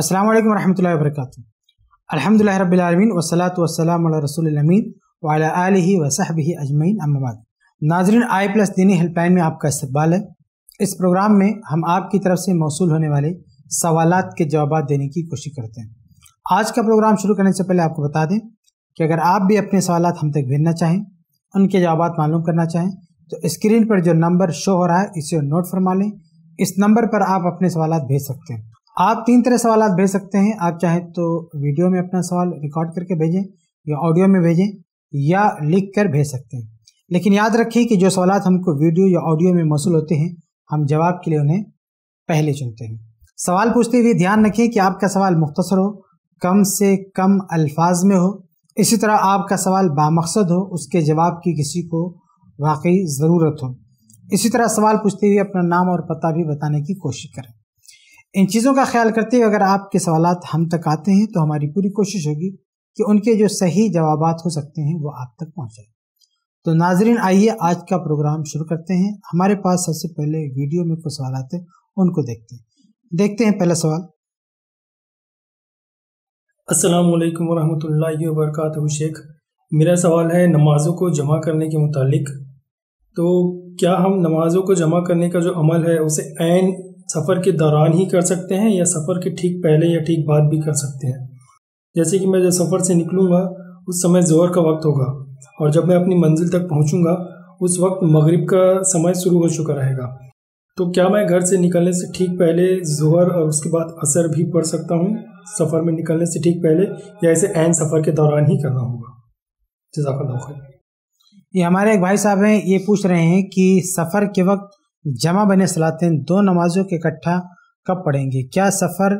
अस्सलाम वालेकुम रहमतुल्लाहि व बरकातुहू अल्हम्दुलिल्लाह रब्बिल आलमीन वस्सलातु वस्सलामु अला रसूलिल अमीन व अला आलिहि व सहबिहि अजमईन अम्मा बाद नाजरीन आई प्लस दीनी हेल्पलाइन में आपका इस्तकबाल है। इस प्रोग्राम में हम आपकी तरफ़ से मौसू होने वाले सवालात के जवाब देने की कोशिश करते हैं। आज का प्रोग्राम शुरू करने से पहले आपको बता दें कि अगर आप भी अपने सवाल हम तक भेजना चाहें, उनके जवाब मालूम करना चाहें तो स्क्रीन पर जो नंबर शो हो रहा है, इसे नोट फरमा लें। इस नंबर पर आप अपने सवाल भेज सकते हैं। आप तीन तरह सवाल भेज सकते हैं। आप चाहें तो वीडियो में अपना सवाल रिकॉर्ड करके भेजें या ऑडियो में भेजें या लिख कर भेज सकते हैं। लेकिन याद रखें कि जो सवाल हमको वीडियो या ऑडियो में मौसू होते हैं, हम जवाब के लिए उन्हें पहले चुनते हैं। सवाल पूछते हुए ध्यान रखें कि आपका सवाल मुख्तसर हो, कम से कम अल्फाज में हो। इसी तरह आपका सवाल बामकसद हो, उसके जवाब की किसी को वाकई ज़रूरत हो। इसी तरह सवाल पूछते हुए अपना नाम और पता भी बताने की कोशिश करें। इन चीज़ों का ख्याल करते हुए अगर आपके सवाल हम तक आते हैं तो हमारी पूरी कोशिश होगी कि उनके जो सही जवाब हो सकते हैं, वो आप तक पहुँचाए। तो नाजरीन, आइए आज का प्रोग्राम शुरू करते हैं। हमारे पास सबसे पहले वीडियो में कुछ सवाल आते हैं, उनको देखते हैं। देखते हैं पहला सवाल। अस्सलाम वालेकुम वरहमतुल्लाहि शेख। मेरा सवाल है नमाज़ों को जमा करने के मुतालिक। तो क्या हम नमाज़ों को जमा करने का जो अमल है, उसे सफ़र के दौरान ही कर सकते हैं या सफ़र के ठीक पहले या ठीक बाद भी कर सकते हैं। जैसे कि मैं जब सफ़र से निकलूँगा, उस समय ज़ोर का वक्त होगा और जब मैं अपनी मंजिल तक पहुँचूँगा, उस वक्त मगरिब का समय शुरू हो चुका रहेगा। तो क्या मैं घर से निकलने से ठीक पहले जोहर और उसके बाद असर भी पढ़ सकता हूँ? सफ़र में निकलने से ठीक पहले या ऐसे एन सफ़र के दौरान ही करना होगा? जजाक ये हमारे एक भाई साहब हैं, ये पूछ रहे हैं कि सफ़र के वक्त जमा बने सलातें दो नमाजों के इकट्ठा कब पढ़ेंगे? क्या सफ़र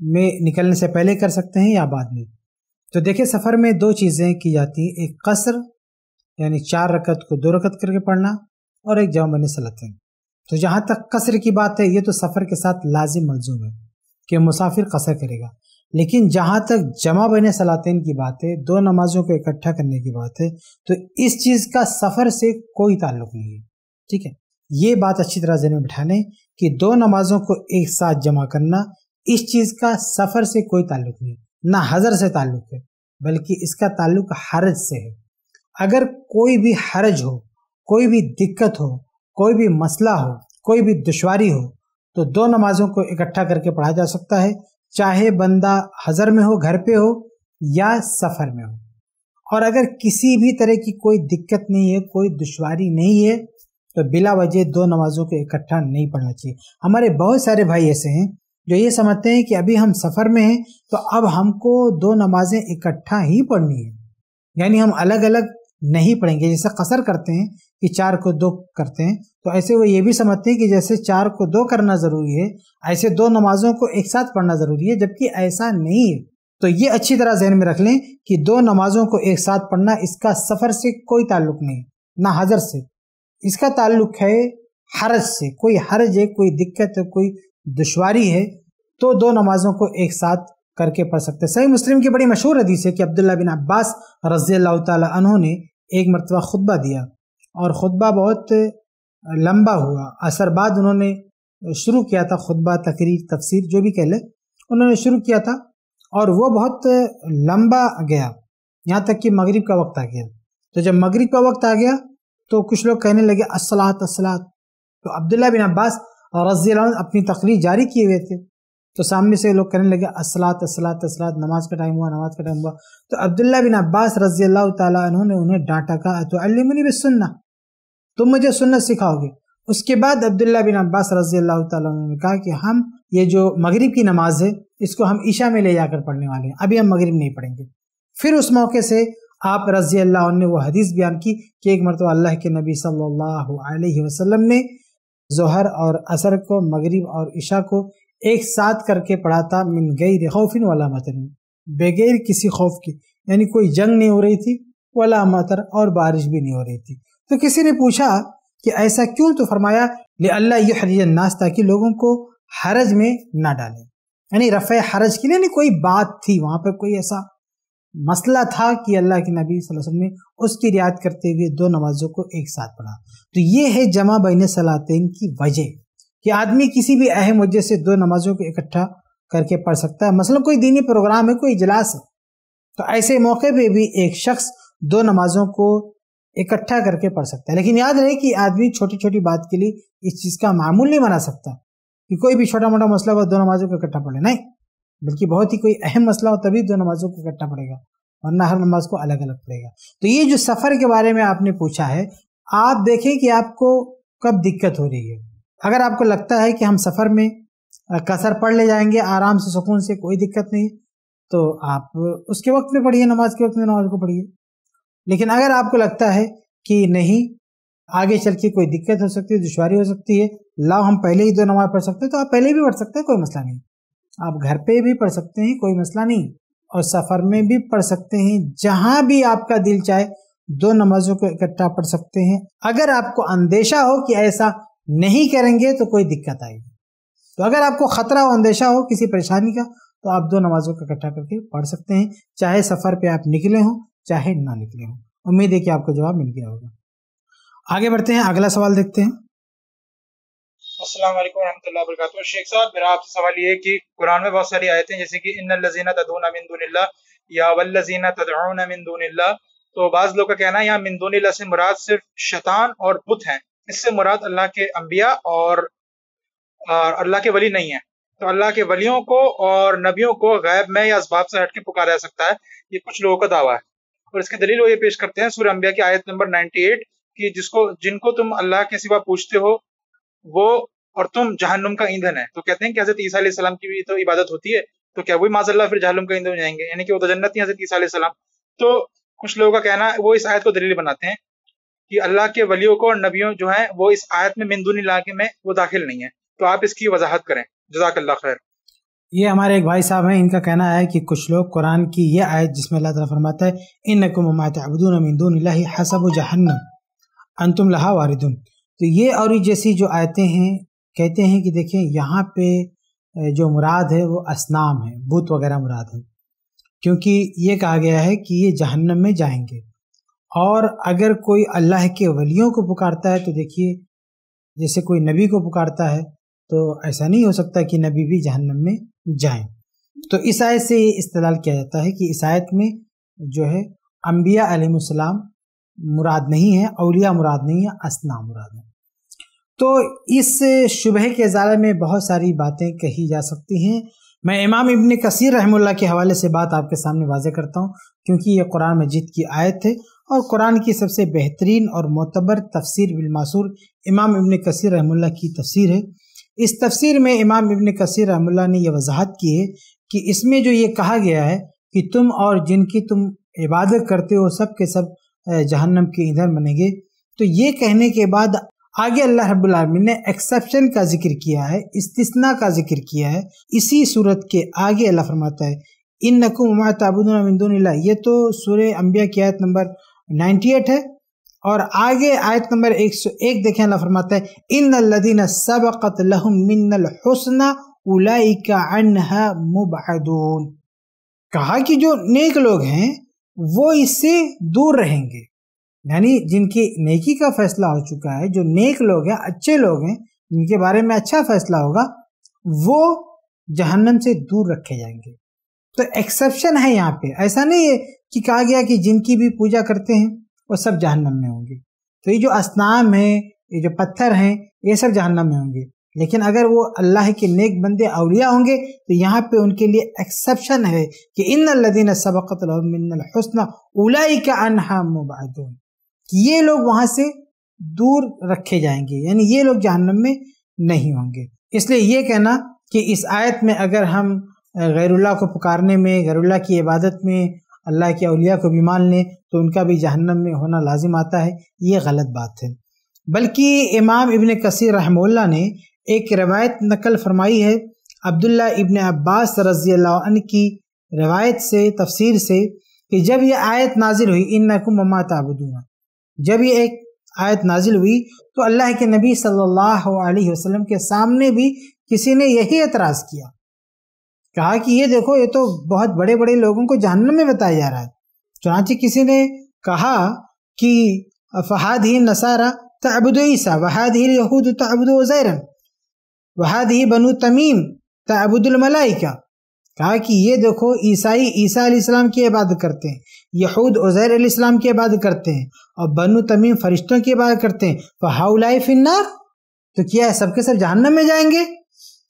में निकलने से पहले कर सकते हैं या बाद में? तो देखिए, सफ़र में दो चीज़ें की जाती हैं। एक कसर, यानी चार रकत को दो रकत करके पढ़ना, और एक जमा बने सलातें तो जहाँ तक कसर की बात है, ये तो सफ़र के साथ लाजिम मलजूम है कि मुसाफिर कसर करेगा। लेकिन जहाँ तक जमा बने सलातीन की बात है, दो नमाजों को इकट्ठा करने की बात है तो इस चीज़ का सफ़र से कोई ताल्लुक नहीं है। ठीक है? ये बात अच्छी तरह जहन में बिठा लें कि दो नमाजों को एक साथ जमा करना इस चीज़ का सफ़र से कोई ताल्लुक नहीं, ना हजर से ताल्लुक है, बल्कि इसका ताल्लुक हरज से है। अगर कोई भी हरज हो, कोई भी दिक्कत हो, कोई भी मसला हो, कोई भी दुशारी हो तो दो नमाजों को इकट्ठा करके पढ़ा जा सकता है, चाहे बंदा हजर में हो, घर पे हो या सफ़र में हो। और अगर किसी भी तरह की कोई दिक्कत नहीं है, कोई दुशारी नहीं है तो बिला वजह दो नमाजों को इकट्ठा नहीं पढ़ना चाहिए। हमारे बहुत सारे भाई ऐसे हैं जो ये समझते हैं कि अभी हम सफ़र में हैं तो अब हमको दो नमाजें इकट्ठा ही पढ़नी है। यानी हम अलग अलग नहीं पढ़ेंगे। जैसे कसर करते हैं कि चार को दो करते हैं तो ऐसे वो ये भी समझते हैं कि जैसे चार को दो करना ज़रूरी है, ऐसे दो नमाजों को एक साथ पढ़ना ज़रूरी है, जबकि ऐसा नहीं है। तो ये अच्छी तरह जहन में रख लें कि दो नमाजों को एक साथ पढ़ना इसका सफ़र से कोई ताल्लुक नहीं ना हजर से। इसका ताल्लुक है हरज से। कोई हरज है, कोई दिक्कत है, कोई दुशारी है तो दो नमाजों को एक साथ करके पढ़ सकते हैं। सही मुस्लिम की बड़ी मशहूर हदीस है कि अब्दुल्ला बिन अब्बास रज़ी अल्लाह ने एक मरतबा खुतबा दिया और ख़ुतबा बहुत लंबा हुआ। असर बाद उन्होंने शुरू किया था खुतबा तकरीर, तफसीर, जो भी कह ले, उन्होंने शुरू किया था और वो बहुत लंबा गया। यहाँ तक कि मगरिब का वक्त आ गया। तो जब मगरिब का वक्त आ गया तो कुछ लोग कहने लगे असलात असलात तो अब्दुल्ला बिन अब्बास रज़ी अपनी तकरीर जारी किए हुए थे। तो सामने से लोग कहने लगे असलात असलात असलात नमाज़ का टाइम हुआ, नमाज़ का टाइम हुआ। तो अब्दुल्ला बिन अब्बास रज़ी अल्लाह तुमने उन्हें डांटा, कहा तो अल्लीमनी भी सुनना तुम मुझे सुनना सिखाओगे? उसके बाद अब्दुल्ला बिन अब्बास रज़ी अल्लाह ने कहा कि हम, ये जो मगरिब की नमाज़ है, इसको हम ईशा में ले जाकर पढ़ने वाले हैं। अभी हम मगरिब नहीं पढ़ेंगे। फिर उस मौके से आप रज़ी अल्लाह ने वो हदीस बयान की कि एक मरतबा अल्लाह के नबी सल्लल्लाहु अलैहि वसल्लम ने जहर और असर को, मगरिब और ईशा को एक साथ करके पढ़ा था, मिन गई खौफिन वाला मतन बगैर किसी खौफ की। यानी कोई जंग नहीं हो रही थी, वाला मतर और बारिश भी नहीं हो रही थी। तो किसी ने पूछा कि ऐसा क्यों? तो फरमाया ले अल्लाह ये हरीज नाश ताकि लोगों को हरज में ना डाले। यानी रफ़ हरज की नहीं, कोई बात थी, वहाँ पर कोई ऐसा मसला था कि अल्लाह के नबी वसल्लम ने उसकी रियायत करते हुए दो नमाजों को एक साथ पढ़ा। तो ये है जमा बैन सलातेन की वजह कि आदमी किसी भी अहम वजह से दो नमाजों को इकट्ठा करके पढ़ सकता है। मसलन कोई दीनी प्रोग्राम है, कोई इजलास है। तो ऐसे मौके पे भी एक शख्स दो नमाजों को इकट्ठा करके पढ़ सकता है। लेकिन याद रहे कि आदमी छोटी छोटी बात के लिए इस चीज़ का मामूल नहीं बना सकता कि कोई भी छोटा मोटा मसला हो दो नमाजों को इकट्ठा पढ़े। नहीं। बल्कि बहुत ही कोई अहम मसला हो, तभी दो नमाजों को इकट्ठा पड़ेगा, वरना हर नमाज़ को अलग अलग पड़ेगा। तो ये जो सफ़र के बारे में आपने पूछा है, आप देखें कि आपको कब दिक्कत हो रही है। अगर आपको लगता है कि हम सफ़र में कसर पढ़ ले जाएँगे, आराम से, सुकून से, कोई दिक्कत नहीं तो आप उसके वक्त में पढ़िए, नमाज़ के वक्त में नमाज़ को पढ़िए। लेकिन अगर आपको लगता है कि नहीं, आगे चल के कोई दिक्कत हो सकती है दुशारी हो सकती है, लाओ, हम पहले ही दो नमाज़ पढ़ सकते हैं तो आप पहले भी पढ़ सकते हैं, कोई मसला नहीं। आप घर पे भी पढ़ सकते हैं, कोई मसला नहीं। और सफ़र में भी पढ़ सकते हैं, जहाँ भी आपका दिल चाहे, दो नमाजों को इकट्ठा पढ़ सकते हैं। अगर आपको अंदेशा हो कि ऐसा नहीं करेंगे तो कोई दिक्कत आएगी। तो अगर आपको खतरा हो, अंदेशा हो किसी परेशानी का तो आप दो नमाजों को इकट्ठा करके पढ़ सकते हैं, चाहे सफ़र पे आप निकले हों, चाहे ना निकले हों। उम्मीद है कि आपको जवाब मिल गया होगा। आगे बढ़ते हैं, अगला सवाल देखते हैं। अस्सलाम वालेकुम रहमतुल्लाहि शेख साहब, मेरा आपसे सवाल ये है कि कुरान में बहुत सारी आयतें जैसे कि इन लजीना तदूना मिन या वल्लजीना तदऊना मिन तो बाज लोग का कहना है, यहाँ मिन से मुराद सिर्फ़ शैतान और बुत हैं। इससे मुराद अल्लाह के अंबिया और अल्लाह के वली नहीं है। तो अल्लाह के वलियों को और नबियों को गैब में या इसबाब से हट के पुकारा जा सकता है। ये कुछ लोगों का दावा है। और इसकी दलील वो ये पेश करते हैं सूर्य अंबिया की आयत नंबर 98 कि जिसको, जिनको तुम अल्लाह के सिवा पूछते हो, वो और तुम जहन्नुम का ईंधन है। तो कहते हैं कि हज़रत ईसा सलाम की भी तो इबादत होती है तो क्या वही माजल्ला फिर जहन्नुम का ईंधन हो जाएँगे? यानी कि वो तो जन्नत हज़रत ईसा सलाम। तो कुछ लोगों का कहना है वो इस आयत को दलील बनाते हैं कि अल्लाह के वलियों को और नबियों जो है, वो इस आयत में मिंदूनी इलाके में वो दाखिल नहीं है। तो आप इसकी वजाहत करें। जजाकल्ला खैर। ये हमारे एक भाई साहब हैं, इनका कहना है कि कुछ लोग कुरान की ये आयत जिसमें अल्लाह ताला फरमाता है इन नकुमात अबदून मिंदून हसब जहन्नम, अंतुम लहा वारिदुन। तो ये और जैसी जो आयतें हैं कहते हैं कि देखें यहाँ पे जो मुराद है वो असनाम है, बुत वगैरह मुराद है। क्योंकि ये कहा गया है कि ये जहन्नम में जाएँगे। और अगर कोई अल्लाह के वलियों को पुकारता है तो देखिए, जैसे कोई नबी को पुकारता है तो ऐसा नहीं हो सकता कि नबी भी जहन्नम में जाए। तो इस आयत से ये इस्तेलाल किया जाता है कि इस आयत में जो है अम्बिया अलैहिस्सलाम मुराद नहीं है अलिया मुराद नहीं है असना मुराद है। तो इस शुबह के ज़ारे में बहुत सारी बातें कही जा सकती हैं। मैं इमाम इबन कसीर रहमुल्ला के हवाले से बात आपके सामने वाजे करता हूँ, क्योंकि ये कुरान मजीद की आयत है और कुरान की सबसे बेहतरीन और मोतबर तफसीर बिलमासूर इमाम इबन कसीर रहमुल्ला की तफसीर है। इस तफसीर में इमाम इबन कसीर रहमुल्ला ने यह वजाहत की है कि इसमें जो ये कहा गया है कि तुम और जिनकी तुम इबादत करते हो, सब के सब जहन्नम के ईंधन बनेंगे। तो ये कहने के बाद आगे अल्लाह रब्बुल ने एक्सेप्शन का ज़िक्र किया है, इस्तिसना का ज़िक्र किया है। इसी सूरत के आगे अल्लाह फरमाता है इन नकुम ये तो सूर्य अम्बिया की आयत नंबर 98 है। और आगे आयत नंबर 101 देखें, अल्लाह फरमाता है इन लदीन सबकत लहुम मिनल हुस्ना कहा कि जो नेक लोग हैं, वो इससे दूर रहेंगे। यानी जिनकी नेकी का फैसला हो चुका है, जो नेक लोग हैं, अच्छे लोग हैं, जिनके बारे में अच्छा फैसला होगा, वो जहन्नम से दूर रखे जाएँगे। तो एक्सेप्शन है यहाँ पे। ऐसा नहीं है कि कहा गया कि जिनकी भी पूजा करते हैं, वो सब जहन्नम में होंगे। तो ये जो असनाम है, ये जो पत्थर हैं, ये सब जहन्नम में होंगे। लेकिन अगर वो अल्लाह के नेक बंदे अलिया होंगे तो यहाँ पे उनके लिए एक्सेप्शन है कि इन लदीन सबकत उलाई का अनहा मुबादून कि ये लोग वहाँ से दूर रखे जाएँगे, यानी ये लोग जहन्नम में नहीं होंगे। इसलिए ये कहना कि इस आयत में अगर हम गैरुल्ला को पुकारने में गैरुल्ला की इबादत में, अल्लाह के अलिया को भी मान लें तो उनका भी जहन्नम में होना लाजिम आता है। ये गलत बात है। बल्कि इमाम इबन कसीर रहमुल्ला ने एक रवायत नकल फरमाई है, अब्दुल्ला इबन अब्बास रज़ी की रवायत से, तफसीर से, कि जब यह आयत नाजिल हुई इन नकुम ममा ताबुदूना। जब ये एक आयत नाजिल हुई तो अल्लाह के नबी सल्लल्लाहु अलैहि वसल्लम के सामने भी किसी ने यही एतराज़ किया। कहा कि ये देखो, ये तो बहुत बड़े बड़े लोगों को जहन्नम में बताया जा रहा है। चुनाचे किसी ने कहा कि, फहाद ही नसारा तबुद ईसा, वहाद ही यहूद तबुद उजैरन, वहाद ही बनु तमीम तबुदुल मलाइका कहा कि ये देखो, ईसाई ईसा इस्लाम की इबादत करते हैं, यहूद उज़ैर इस्लाम की इबादत करते हैं, और बनु तमीम फरिश्तों की इबादत करते हैं। फ़ाउलाई फिन्नार तो क्या है, सबके सब जहन्नम में जाएँगे?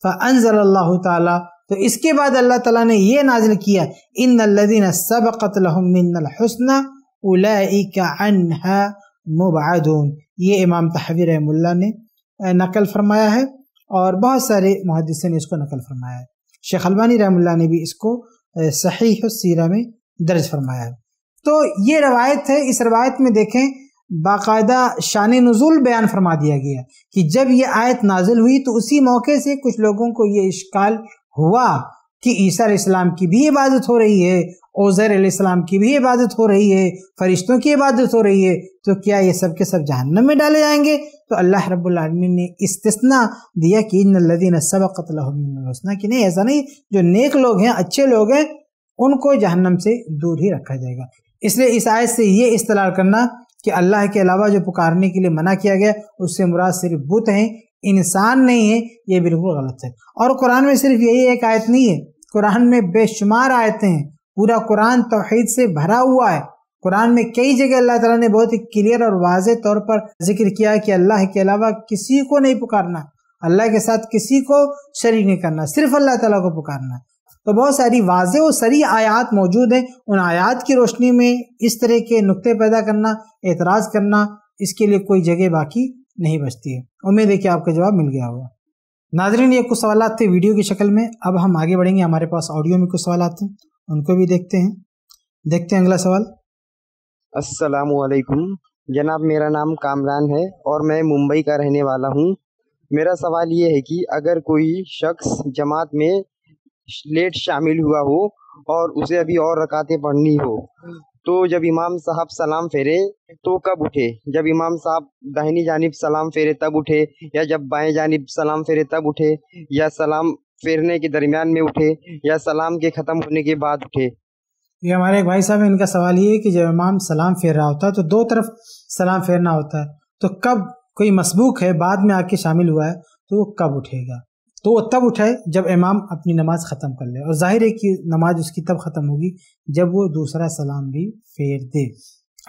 फ़नजल अल्लाह ताला तो इसके बाद अल्लाह ताला ने ये नाजिल किया इन लदीन सबक़त हुस्ना अनहा मुबादून ये इमाम तहवीर ने नकल फरमाया है, और बहुत सारे मुहदस ने इसको नकल फरमाया है। शेख अलबानी रहमुल्ला ने भी इसको सही सीरा में दर्ज फरमाया है। तो ये रवायत है, इस रवायत में देखें, बाकायदा शान नज़ुल बयान फरमा दिया गया कि जब ये आयत नाजिल हुई तो उसी मौके से कुछ लोगों को ये इश्काल हुआ। कि ईसा इस्लाम की भी इबादत हो रही है, ओज़र इस्लाम की भी इबादत हो रही है, फरिश्तों की इबादत हो रही है तो क्या ये सब के सब जहन्नम में डाले जाएँगे? तो अल्लाह रब्बुल ने इस्तना दिया कि इन लदीन सबक़तना कि नहीं, ऐसा नहीं, जो नेक लोग हैं, अच्छे लोग हैं, उनको जहन्नम से दूर ही रखा जाएगा। इसलिए इस आयत से ये इस्तलाल करना कि अल्लाह के अलावा जो पुकारने के लिए मना किया गया, उससे मुराद सिर्फ़ बुत हैं, इंसान नहीं है, ये बिल्कुल गलत है। और कुरान में सिर्फ़ यही एक आयत नहीं है कुरान में बेशुमार आयतें हैं। पूरा कुरान तोहहीद से भरा हुआ है। कुरान में कई जगह अल्लाह ताला ने बहुत ही क्लियर और वाज तौर पर ज़िक्र किया कि अल्लाह के अलावा किसी को नहीं पुकारना। अल्लाह के साथ किसी को शरीक नहीं करना, सिर्फ़ अल्लाह ताला को पुकारना। तो बहुत सारी वाज और सरी आयात मौजूद हैं। उन आयात की रोशनी में इस तरह के नुक्ते पैदा करना, एतराज़ करना, इसके लिए कोई जगह बाकी नहीं बचती है। उम्मीद है कि आपका जवाब मिल गया होगा। नाजरीन, ये कुछ सवाल थे वीडियो की शक्ल में। अब हम आगे बढ़ेंगे। हमारे पास ऑडियो में कुछ सवाल आते हैं। उनको भी देखते हैं। देखते हैं अगला सवाल। असलकुम जनाब, मेरा नाम कामरान है और मैं मुंबई का रहने वाला हूँ। मेरा सवाल ये है कि अगर कोई शख्स जमात में लेट शामिल हुआ हो और उसे अभी और रकातें पढ़नी हो तो जब इमाम साहब सलाम फेरे तो कब उठे? जब इमाम साहब दाहिनी जानब सलाम फेरे, तब उठे? या जब बाएँ जानिब सलाम फेरे, तब उठे? या सलाम फेरने के दरमियान में उठे? या सलाम के ख़त्म होने के बाद उठे? ये हमारे एक भाई साहब इनका सवाल ये है कि जब इमाम सलाम फेर रहा होता है तो दो तरफ़ सलाम फेरना होता है। तो कब कोई मसबूक है, बाद में आके शामिल हुआ है तो वो कब उठेगा? तो वो तब उठाए जब इमाम अपनी नमाज़ ख़त्म कर ले। और ज़ाहिर है कि नमाज़ उसकी तब ख़त्म होगी जब वो दूसरा सलाम भी फेर दे।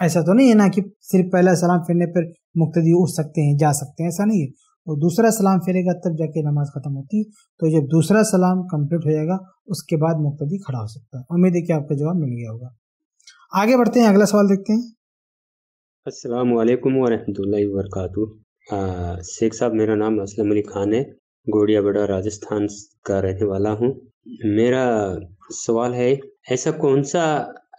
ऐसा तो नहीं है ना कि सिर्फ़ पहला सलाम फेरने पर मुख्तदी उठ सकते हैं, जा सकते हैं, ऐसा नहीं है। वो दूसरा सलाम फेरेगा तब जाके नमाज़ ख़त्म होती। तो जब दूसरा सलाम कंप्लीट हो जाएगा, उसके बाद मुख्तदी खड़ा हो सकता है। उम्मीद है कि आपका जवाब मिल गया होगा। आगे बढ़ते हैं, अगला सवाल देखते हैं। अस्सलाम वालेकुम वरहमतुल्लाहि वबरकातुहू शेख साहब, मेरा नाम असलम अली खान है। गोड़िया बड़ा राजस्थान का रहने वाला हूँ। मेरा सवाल है, ऐसा कौन सा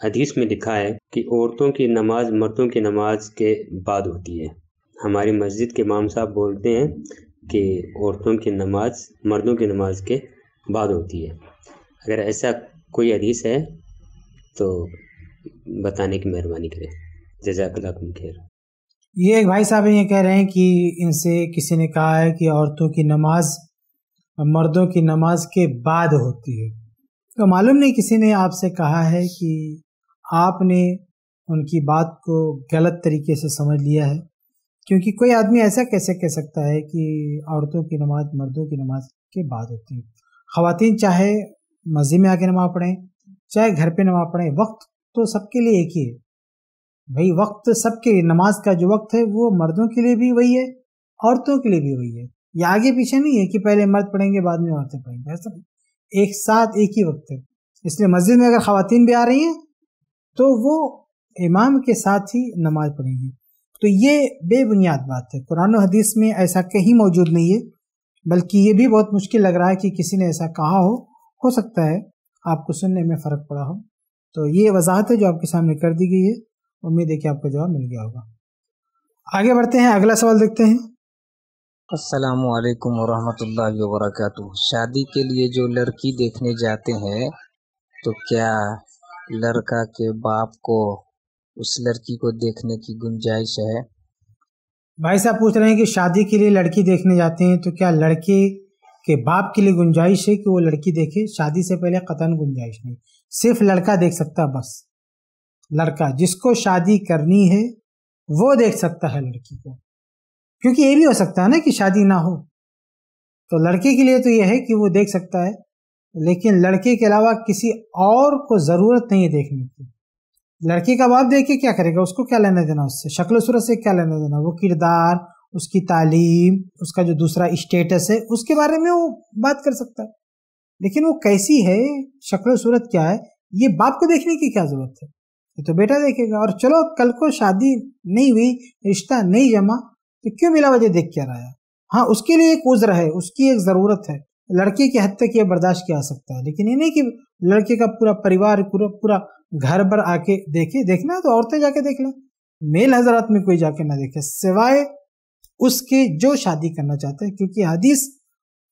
हदीस में लिखा है कि औरतों की नमाज़ मर्दों की नमाज़ के बाद होती है? हमारी मस्जिद के इमाम साहब बोलते हैं कि औरतों की नमाज़ मर्दों की नमाज़ के बाद होती है। अगर ऐसा कोई हदीस है तो बताने की मेहरबानी करें। जजाकल्ला खैर। ये एक भाई साहब ये कह रहे हैं कि इनसे किसी ने कहा है कि औरतों की नमाज़, मर्दों की नमाज़ के बाद होती है। तो मालूम नहीं किसी ने आपसे कहा है कि आपने उनकी बात को गलत तरीके से समझ लिया है? क्योंकि कोई आदमी ऐसा कैसे कह सकता है कि औरतों की नमाज़, मर्दों की नमाज़ के बाद होती है? खातन चाहे मस्जिद में आके नमाज़ पढ़ें, चाहे घर पे नमाज़ पढ़ें, वक्त तो सबके लिए एक ही है। भाई, वक्त सबके लिए नमाज़ का जो वक्त है, वो मर्दों के लिए भी वही है, औरतों के लिए भी वही है। ये आगे पीछे नहीं है कि पहले मर्द पढ़ेंगे, बाद में औरतें पढ़ेंगे। ऐसा एक साथ, एक ही वक्त है। इसलिए मस्जिद में अगर खातन भी आ रही हैं तो वो इमाम के साथ ही नमाज़ पढ़ेंगी। तो ये बेबुनियाद बात है। कुरान हदीस में ऐसा कहीं मौजूद नहीं है, बल्कि ये भी बहुत मुश्किल लग रहा है कि किसी ने ऐसा कहा हो। हो सकता है, आपको सुनने में फ़र्क पड़ा हो। तो ये वजाहत है जो आपके सामने कर दी गई है। उम्मीद है कि आपको जवाब मिल गया होगा। आगे बढ़ते हैं अगला सवाल देखते हैं। असलकम वरहमतुल्लाहि वबरकatuh शादी के लिए जो लड़की देखने जाते हैं तो क्या लड़का के बाप को उस लड़की को देखने की गुंजाइश है? भाई साहब पूछ रहे हैं कि शादी के लिए लड़की देखने जाते हैं तो क्या लड़के के बाप के लिए गुंजाइश है कि वो लड़की देखे? शादी से पहले कतन गुंजाइश नहीं। सिर्फ़ लड़का देख सकता बस। लड़का जिसको शादी करनी है, वो देख सकता है लड़की को। क्योंकि ये भी हो सकता है ना कि शादी ना हो। तो लड़के के लिए तो यह है कि वो देख सकता है, लेकिन लड़के के अलावा किसी और को ज़रूरत नहीं है देखने की। लड़के का बाप देख के क्या करेगा? उसको क्या लेना देना उससे? शक्ल सूरत से क्या लेना देना? वो किरदार, उसकी तालीम, उसका जो दूसरा स्टेटस है, उसके बारे में वो बात कर सकता है। लेकिन वो कैसी है? शक्ल सूरत क्या है? ये बाप को देखने की क्या ज़रूरत है? ये तो बेटा देखेगा, और चलो, कल को शादी नहीं हुई, रिश्ता नहीं जमा तो क्यों मिला वजह देख क्या रहा हाँ? उसके लिए एक उज्र है, उसकी एक ज़रूरत है। लड़के की हद तक ये बर्दाश्त किया जा सकता है, लेकिन ये नहीं कि लड़के का पूरा परिवार, पूरा पूरा घर पर आके देखे, देखना तो औरतें जाके देख लें। मेल हजरात में कोई जाके ना देखे, सिवाय उसके जो शादी करना चाहते हैं, क्योंकि हदीस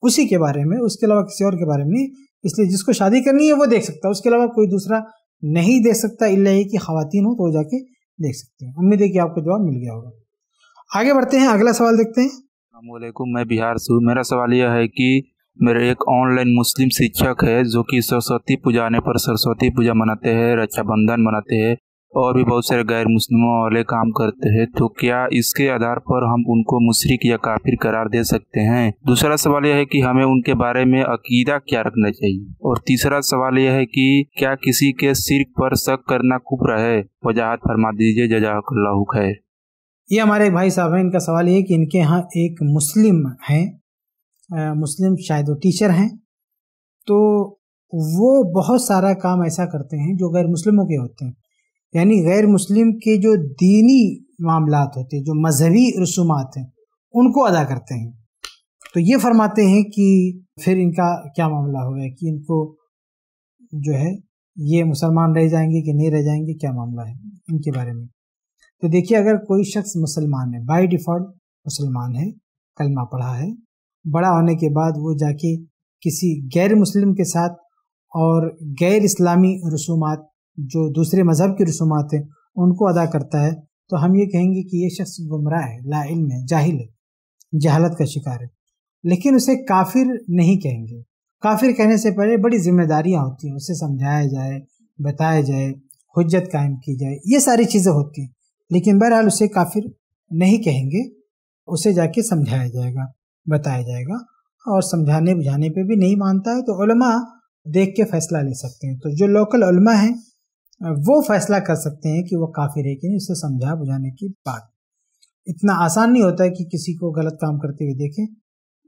उसी के बारे में, उसके अलावा किसी और के बारे में नहीं, इसलिए जिसको शादी करनी है वो देख सकता है, उसके अलावा कोई दूसरा नहीं देख सकता, इल्ला की कि खातन हो तो जाके देख सकते हैं। उम्मीद है कि आपको जवाब मिल गया होगा। आगे बढ़ते हैं, अगला सवाल देखते हैं। मैं बिहार से हूँ। मेरा सवाल यह है कि मेरे एक ऑनलाइन मुस्लिम शिक्षक है जो कि सरस्वती पूजा आने पर सरस्वती पूजा मनाते हैं, रक्षाबंधन मनाते हैं। और भी बहुत सारे गैर मुस्लिमों वाले काम करते हैं तो क्या इसके आधार पर हम उनको मुशरक या काफिर करार दे सकते हैं? दूसरा सवाल यह है कि हमें उनके बारे में अकीदा क्या रखना चाहिए? और तीसरा सवाल यह है कि क्या किसी के सिर पर शक करना कुफर है वजाहत फरमा दीजिए जजाकल्ला खैर। ये हमारे भाई साहब हैं, इनका सवाल ये कि इनके यहाँ एक मुस्लिम हैं मुस्लिम शायद वो टीचर हैं तो वो बहुत सारा काम ऐसा करते हैं जो गैर मुस्लिमों के होते हैं। यानी गैर मुस्लिम के जो दीनी मामला होते हैं, जो मजहबी रसूमात हैं, उनको अदा करते हैं। तो ये फरमाते हैं कि फिर इनका क्या मामला होगा कि इनको जो है, ये मुसलमान रह जाएँगे कि नहीं रह जाएँगे, क्या मामला है इनके बारे में? तो देखिए, अगर कोई शख्स मुसलमान है बाय डिफ़ॉल्ट मुसलमान है, कलमा पढ़ा है, बड़ा होने के बाद वो जाके किसी गैर मुस्लिम के साथ और गैर इस्लामी रसूमात जो दूसरे मज़हब की रसूमात हैं, उनको अदा करता है तो हम ये कहेंगे कि ये शख्स गुमराह है लाइल है, जाहिल है, जहालत का शिकार है। लेकिन उसे काफिर नहीं कहेंगे। काफिर कहने से पहले बड़ी जिम्मेदारियाँ होती हैं, उसे समझाया जाए, बताया जाए हजत कायम की जाए, ये सारी चीज़ें होती हैं। लेकिन बहरहाल उसे काफिर नहीं कहेंगे, उसे जाके समझाया जाएगा, बताया जाएगा, और समझाने बुझाने पे भी नहीं मानता है तो देख के फैसला ले सकते हैं। तो जो लोकल हैं वो फैसला कर सकते हैं कि वो काफिर है कि नहीं, उसे समझा बुझाने की बात। इतना आसान नहीं होता है कि किसी को गलत काम करते हुए देखें,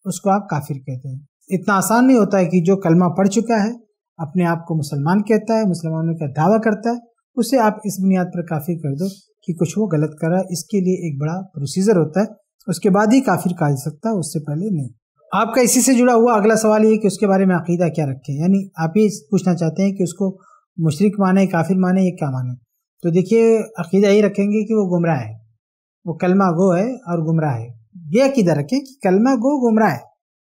उसको आप काफिर कहते हैं। इतना आसान नहीं होता है कि जो कलमा पढ़ चुका है, अपने आप को मुसलमान कहता है, मुसलमानों का दावा करता है, उसे आप इस बुनियाद पर काफिर कर दो कि कुछ वो गलत करा, इसके लिए एक बड़ा प्रोसीजर होता है, उसके बाद ही काफिर कहा जा सकता है, उससे पहले नहीं। आपका इसी से जुड़ा हुआ अगला सवाल ये कि उसके बारे में अकीदा क्या रखें? यानी आप ये पूछना चाहते हैं कि उसको मुशरक माने, काफिर माने, या क्या माने? तो देखिए, अकीदा यही रखेंगे कि वो गुमराह है। वो कलमा गो है और गुमराह है। ये अकीदा रखें कि कलमा गो, गुमराह है।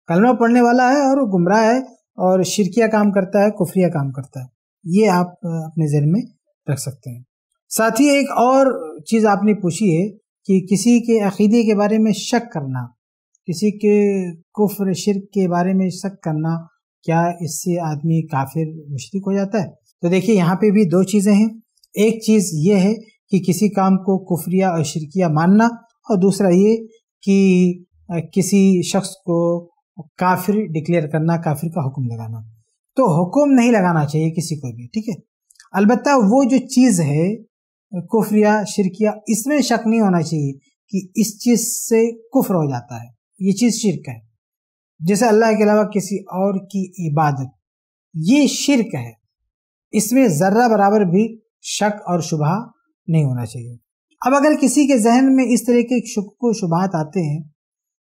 कलमा पढ़ने वाला है और वो गुमराह है और शिरकिया काम करता है, कुफरिया काम करता है। ये आप अपने जहन में रख सकते हैं। साथ ही एक और चीज़ आपने पूछी है कि किसी के अकीदे के बारे में शक करना, किसी के कुफ्र, शिरक के बारे में शक करना, क्या इससे आदमी काफिर, मुशरक हो जाता है? तो देखिए, यहाँ पे भी दो चीज़ें हैं। एक चीज़ ये है कि किसी काम को कुफरिया और शिरकिया मानना और दूसरा ये कि किसी शख्स को काफिर डिक्लेयर करना, काफिर का हुक्म लगाना। तो हुक्म नहीं लगाना चाहिए किसी को भी, ठीक है? अलबत्ता वो जो चीज़ है, कुफरिया, शिरकिया, इसमें शक नहीं होना चाहिए कि इस चीज़ से कुफ्र हो जाता है। ये चीज़ शिरक है। जैसे अल्लाह के अलावा किसी और की इबादत, ये शिरक है। इसमें ज़र्रा बराबर भी शक और शुभा नहीं होना चाहिए। अब अगर किसी के जहन में इस तरह के शुक शुभात आते हैं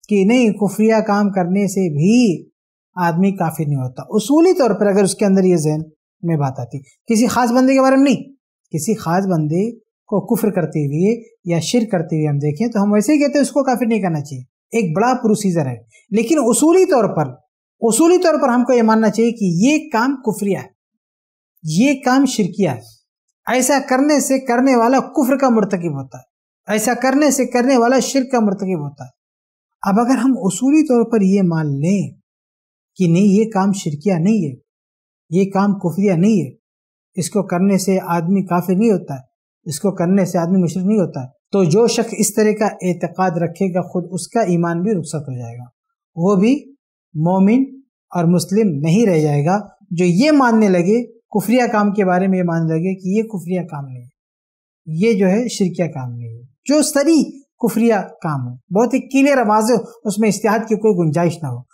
कि नहीं, कुफरिया काम करने से भी आदमी काफिर नहीं होता। उसूली तौर पर अगर उसके अंदर ये जहन में बात आती, किसी खास बंदे के बारे में नहीं, किसी खास बंदे को कुफर करते हुए या शिर करते हुए हम देखें तो हम वैसे ही कहते हैं उसको काफिर नहीं करना चाहिए। एक बड़ा प्रोसीजर है। लेकिन उसूली तौर पर, उसूली तौर पर हमको ये मानना चाहिए कि ये काम कुफरिया है। ये काम शिरकिया है। ऐसा करने से करने वाला कुफर का मरतकब होता है। ऐसा करने से करने वाला शिर का मरतकब होता है। अब अगर हम उसूली तौर पर यह मान लें कि नहीं, ये काम शिरकिया नहीं है, ये काम कुफरिया नहीं है, इसको करने से आदमी काफिर नहीं होता है, इसको करने से आदमी मुशरक नहीं होता है तो जो शख्स इस तरह का एतकाद रखेगा, खुद उसका ईमान भी रुखसत हो जाएगा। वो भी मोमिन और मुस्लिम नहीं रह जाएगा, जो ये मानने लगे कुफरिया काम के बारे में ये मानने लगे कि ये कुफरिया काम नहीं है। ये जो है शिरकिया काम नहीं है। जो सरी कुफरिया काम हो। बहुत ही क्लियर आवाज़ हो, उसमें इश्तिहाद की कोई गुंजाइश ना हो।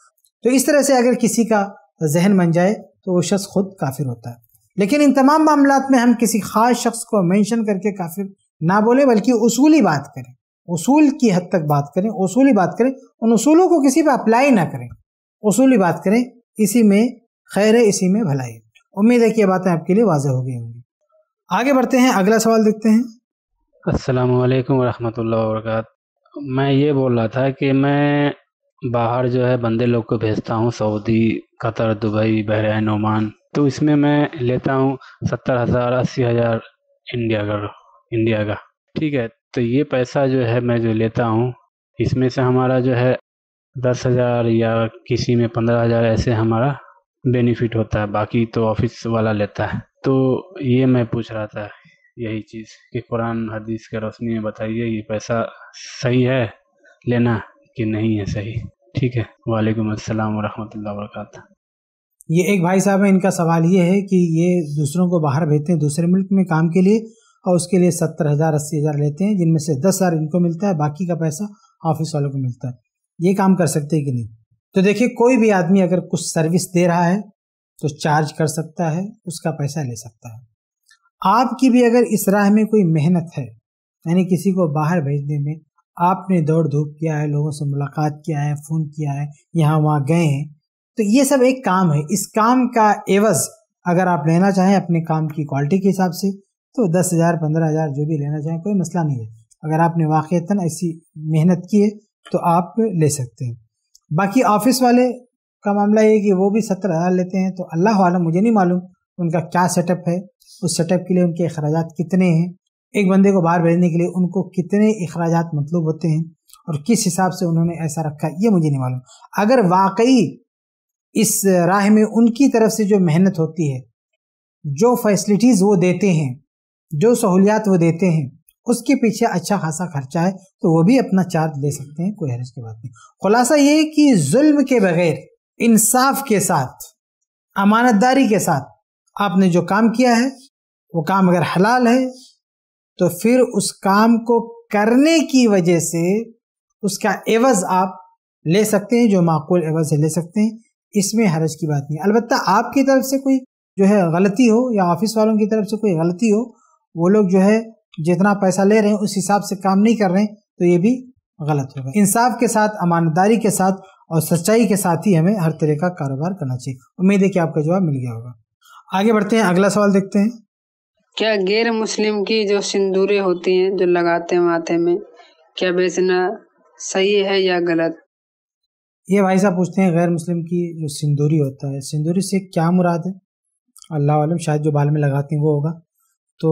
तो इस तरह से अगर किसी का जहन बन जाए तो वो शख्स खुद काफिर होता है। लेकिन इन तमाम मामला में हम किसी खास शख्स को मेंशन करके काफिर ना बोले, बल्कि उसूली बात करें। उसूल की हद तक बात करें, उसूली बात करें, उन उसूलों को किसी पर अप्लाई ना करें। उसूली बात करें, इसी में खैर है, इसी में भलाई उम्मीद है कि ये बातें आपके लिए वाजह हो गई होंगी। आगे बढ़ते हैं, अगला सवाल देखते हैं। असलकम वरहमतुल्लाहि वबरकात। मैं ये बोल रहा था कि मैं बाहर जो है बंदे लोग को भेजता हूँ, Saudi, Qatar, Dubai, Bahrain, Oman. तो इसमें मैं लेता हूँ सत्तर हज़ार, अस्सी हज़ार इंडिया का इंडिया का। ठीक है तो ये पैसा जो है मैं जो लेता हूँ, इसमें से हमारा जो है दस हज़ार या किसी में पंद्रह हज़ार ऐसे हमारा बेनिफिट होता है, बाकी तो ऑफ़िस वाला लेता है। तो ये मैं पूछ रहा था, यही चीज़ कि कुरान, हदीस के रोशनी में बताइए, ये पैसा सही है लेना कि नहीं है सही? ठीक है, वालेकुम अस्सलाम वरहमतुल्लाहि वबरकातुहू। ये एक भाई साहब है, इनका सवाल ये है कि ये दूसरों को बाहर भेजते हैं दूसरे मुल्क में काम के लिए और उसके लिए सत्तर हज़ार, अस्सी हज़ार लेते हैं, जिनमें से दस हज़ार इनको मिलता है, बाकी का पैसा ऑफ़िस वालों को मिलता है। ये काम कर सकते हैं कि नहीं? तो देखिए, कोई भी आदमी अगर कुछ सर्विस दे रहा है तो चार्ज कर सकता है, उसका पैसा ले सकता है। आपकी भी अगर इस राह में कोई मेहनत है, यानी किसी को बाहर भेजने में, आपने दौड़ धूप किया है, लोगों से मुलाकात किया है फ़ोन किया है, यहाँ वहाँ गए हैं तो ये सब एक काम है। इस काम का एवज अगर आप लेना चाहें अपने काम की क्वालिटी के हिसाब से तो दस हज़ार, पंद्रह हज़ार जो भी लेना चाहें, कोई मसला नहीं है। अगर आपने वाक़ता ऐसी मेहनत की है तो आप ले सकते हैं। बाकी ऑफ़िस वाले का मामला ये कि वो भी सत्तर हज़ार लेते हैं तो अल्लाह वाला मुझे नहीं मालूम उनका क्या सेटअप है, उस सेटअप के लिए उनके अखराज कितने हैं। एक बंदे को बाहर भेजने के लिए उनको कितने अखराज मतलब होते हैं और किस हिसाब से उन्होंने ऐसा रखा, ये मुझे नहीं मालूम। अगर वाकई इस राह में उनकी तरफ़ से जो मेहनत होती है, जो फैसिलिटीज़ वो देते हैं, जो सहूलियात वो देते हैं उसके पीछे अच्छा खासा खर्चा है तो वो भी अपना चार्ज ले सकते हैं, कोई हरज की बात नहीं। खुलासा ये कि जुल्म के बगैर, इंसाफ के साथ, अमानतदारी के साथ आपने जो काम किया है, वो काम अगर हलाल है तो फिर उस काम को करने की वजह से उसका एवज आप ले सकते हैं, जो माकूल एवज है ले सकते हैं, इसमें हरज की बात नहीं। अलबत्ता आपकी तरफ़ से कोई जो है गलती हो, या ऑफ़िस वालों की तरफ़ से कोई गलती हो, वो लोग जो है जितना पैसा ले रहे हैं उस हिसाब से काम नहीं कर रहे हैं तो ये भी गलत होगा। इंसाफ के साथ अमानदारी के साथ और सच्चाई के साथ ही हमें हर तरह का कारोबार करना चाहिए। उम्मीद है कि आपका जवाब मिल गया होगा। आगे बढ़ते हैं अगला सवाल देखते हैं। क्या गैर मुस्लिम की जो सिंदूरें होती हैं जो लगाते हैं माथे में क्या बेचना सही है या गलत? ये भाई साहब पूछते हैं गैर मुस्लिम की जो सिंदूरी होता है सिंदूरी से क्या मुराद है? अल्लाह आलम शायद जो बाल में लगाते हैं वो होगा। तो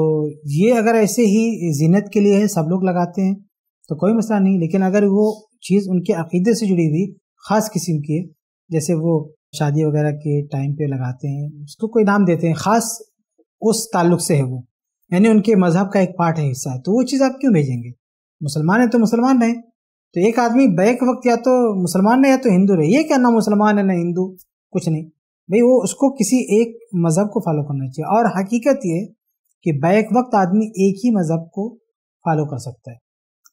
ये अगर ऐसे ही जीनत के लिए है, सब लोग लगाते हैं तो कोई मसला नहीं। लेकिन अगर वो चीज़ उनके अकीदे से जुड़ी हुई, ख़ास किस्म की, जैसे वो शादी वगैरह के टाइम पे लगाते हैं, उसको कोई नाम देते हैं, ख़ास उस ताल्लुक से है वो। यानी उनके मज़हब का एक पार्ट है हिस्सा है तो वो चीज़ आप क्यों भेजेंगे? मुसलमान है तो मुसलमान रहें तो एक आदमी बैक वक्त या तो मुसलमान है या तो हिंदू रहे ये क्या ना मुसलमान है ना हिंदू, कुछ नहीं। भाई वो उसको किसी एक मज़हब को फॉलो करना चाहिए। और हकीकत ये कि बैक वक्त आदमी एक ही मज़हब को फॉलो कर सकता है।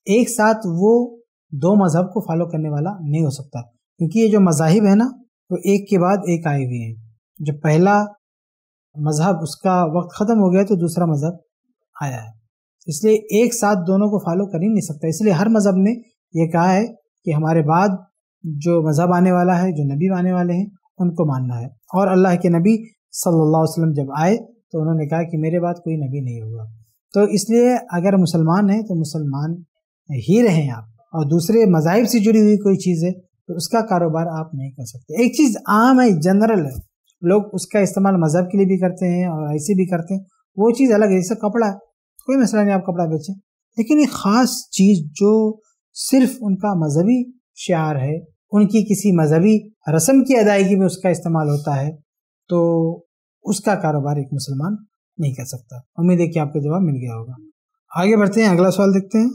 एक साथ वो दो मज़हब को फॉलो करने वाला नहीं हो सकता। क्योंकि ये जो मज़ाहिब है ना, वो तो एक के बाद एक आए हुए हैं। जब पहला मज़हब उसका वक्त ख़त्म हो गया तो दूसरा मज़हब आया है। इसलिए एक साथ दोनों को फॉलो कर ही नहीं सकता। इसलिए हर मज़हब ने यह कहा है कि हमारे बाद जो मज़हब आने वाला है, जो नबी आने वाले हैं, उनको मानना है। और अल्लाह के नबी सल्लल्लाहु अलैहि वसल्लम जब आए तो उन्होंने कहा कि मेरे बाद कोई नबी नहीं होगा। तो इसलिए अगर मुसलमान हैं तो मुसलमान ही रहें आप। और दूसरे मज़ाहिब से जुड़ी हुई कोई चीज़ है तो उसका कारोबार आप नहीं कर सकते। एक चीज़ आम है, जनरल है। लोग उसका इस्तेमाल मज़हब के लिए भी करते हैं और ऐसे भी करते हैं। वो चीज़ अलग है, जैसे कपड़ा। कोई मसला नहीं, आप कपड़ा बेचें। लेकिन एक ख़ास चीज़ जो सिर्फ़ उनका मजहबी शार है, उनकी किसी मजहबी रस्म की अदायगी में उसका इस्तेमाल होता है तो उसका कारोबार एक मुसलमान नहीं कर सकता। उम्मीद है कि आपको जवाब मिल गया होगा। आगे बढ़ते हैं, अगला सवाल देखते हैं।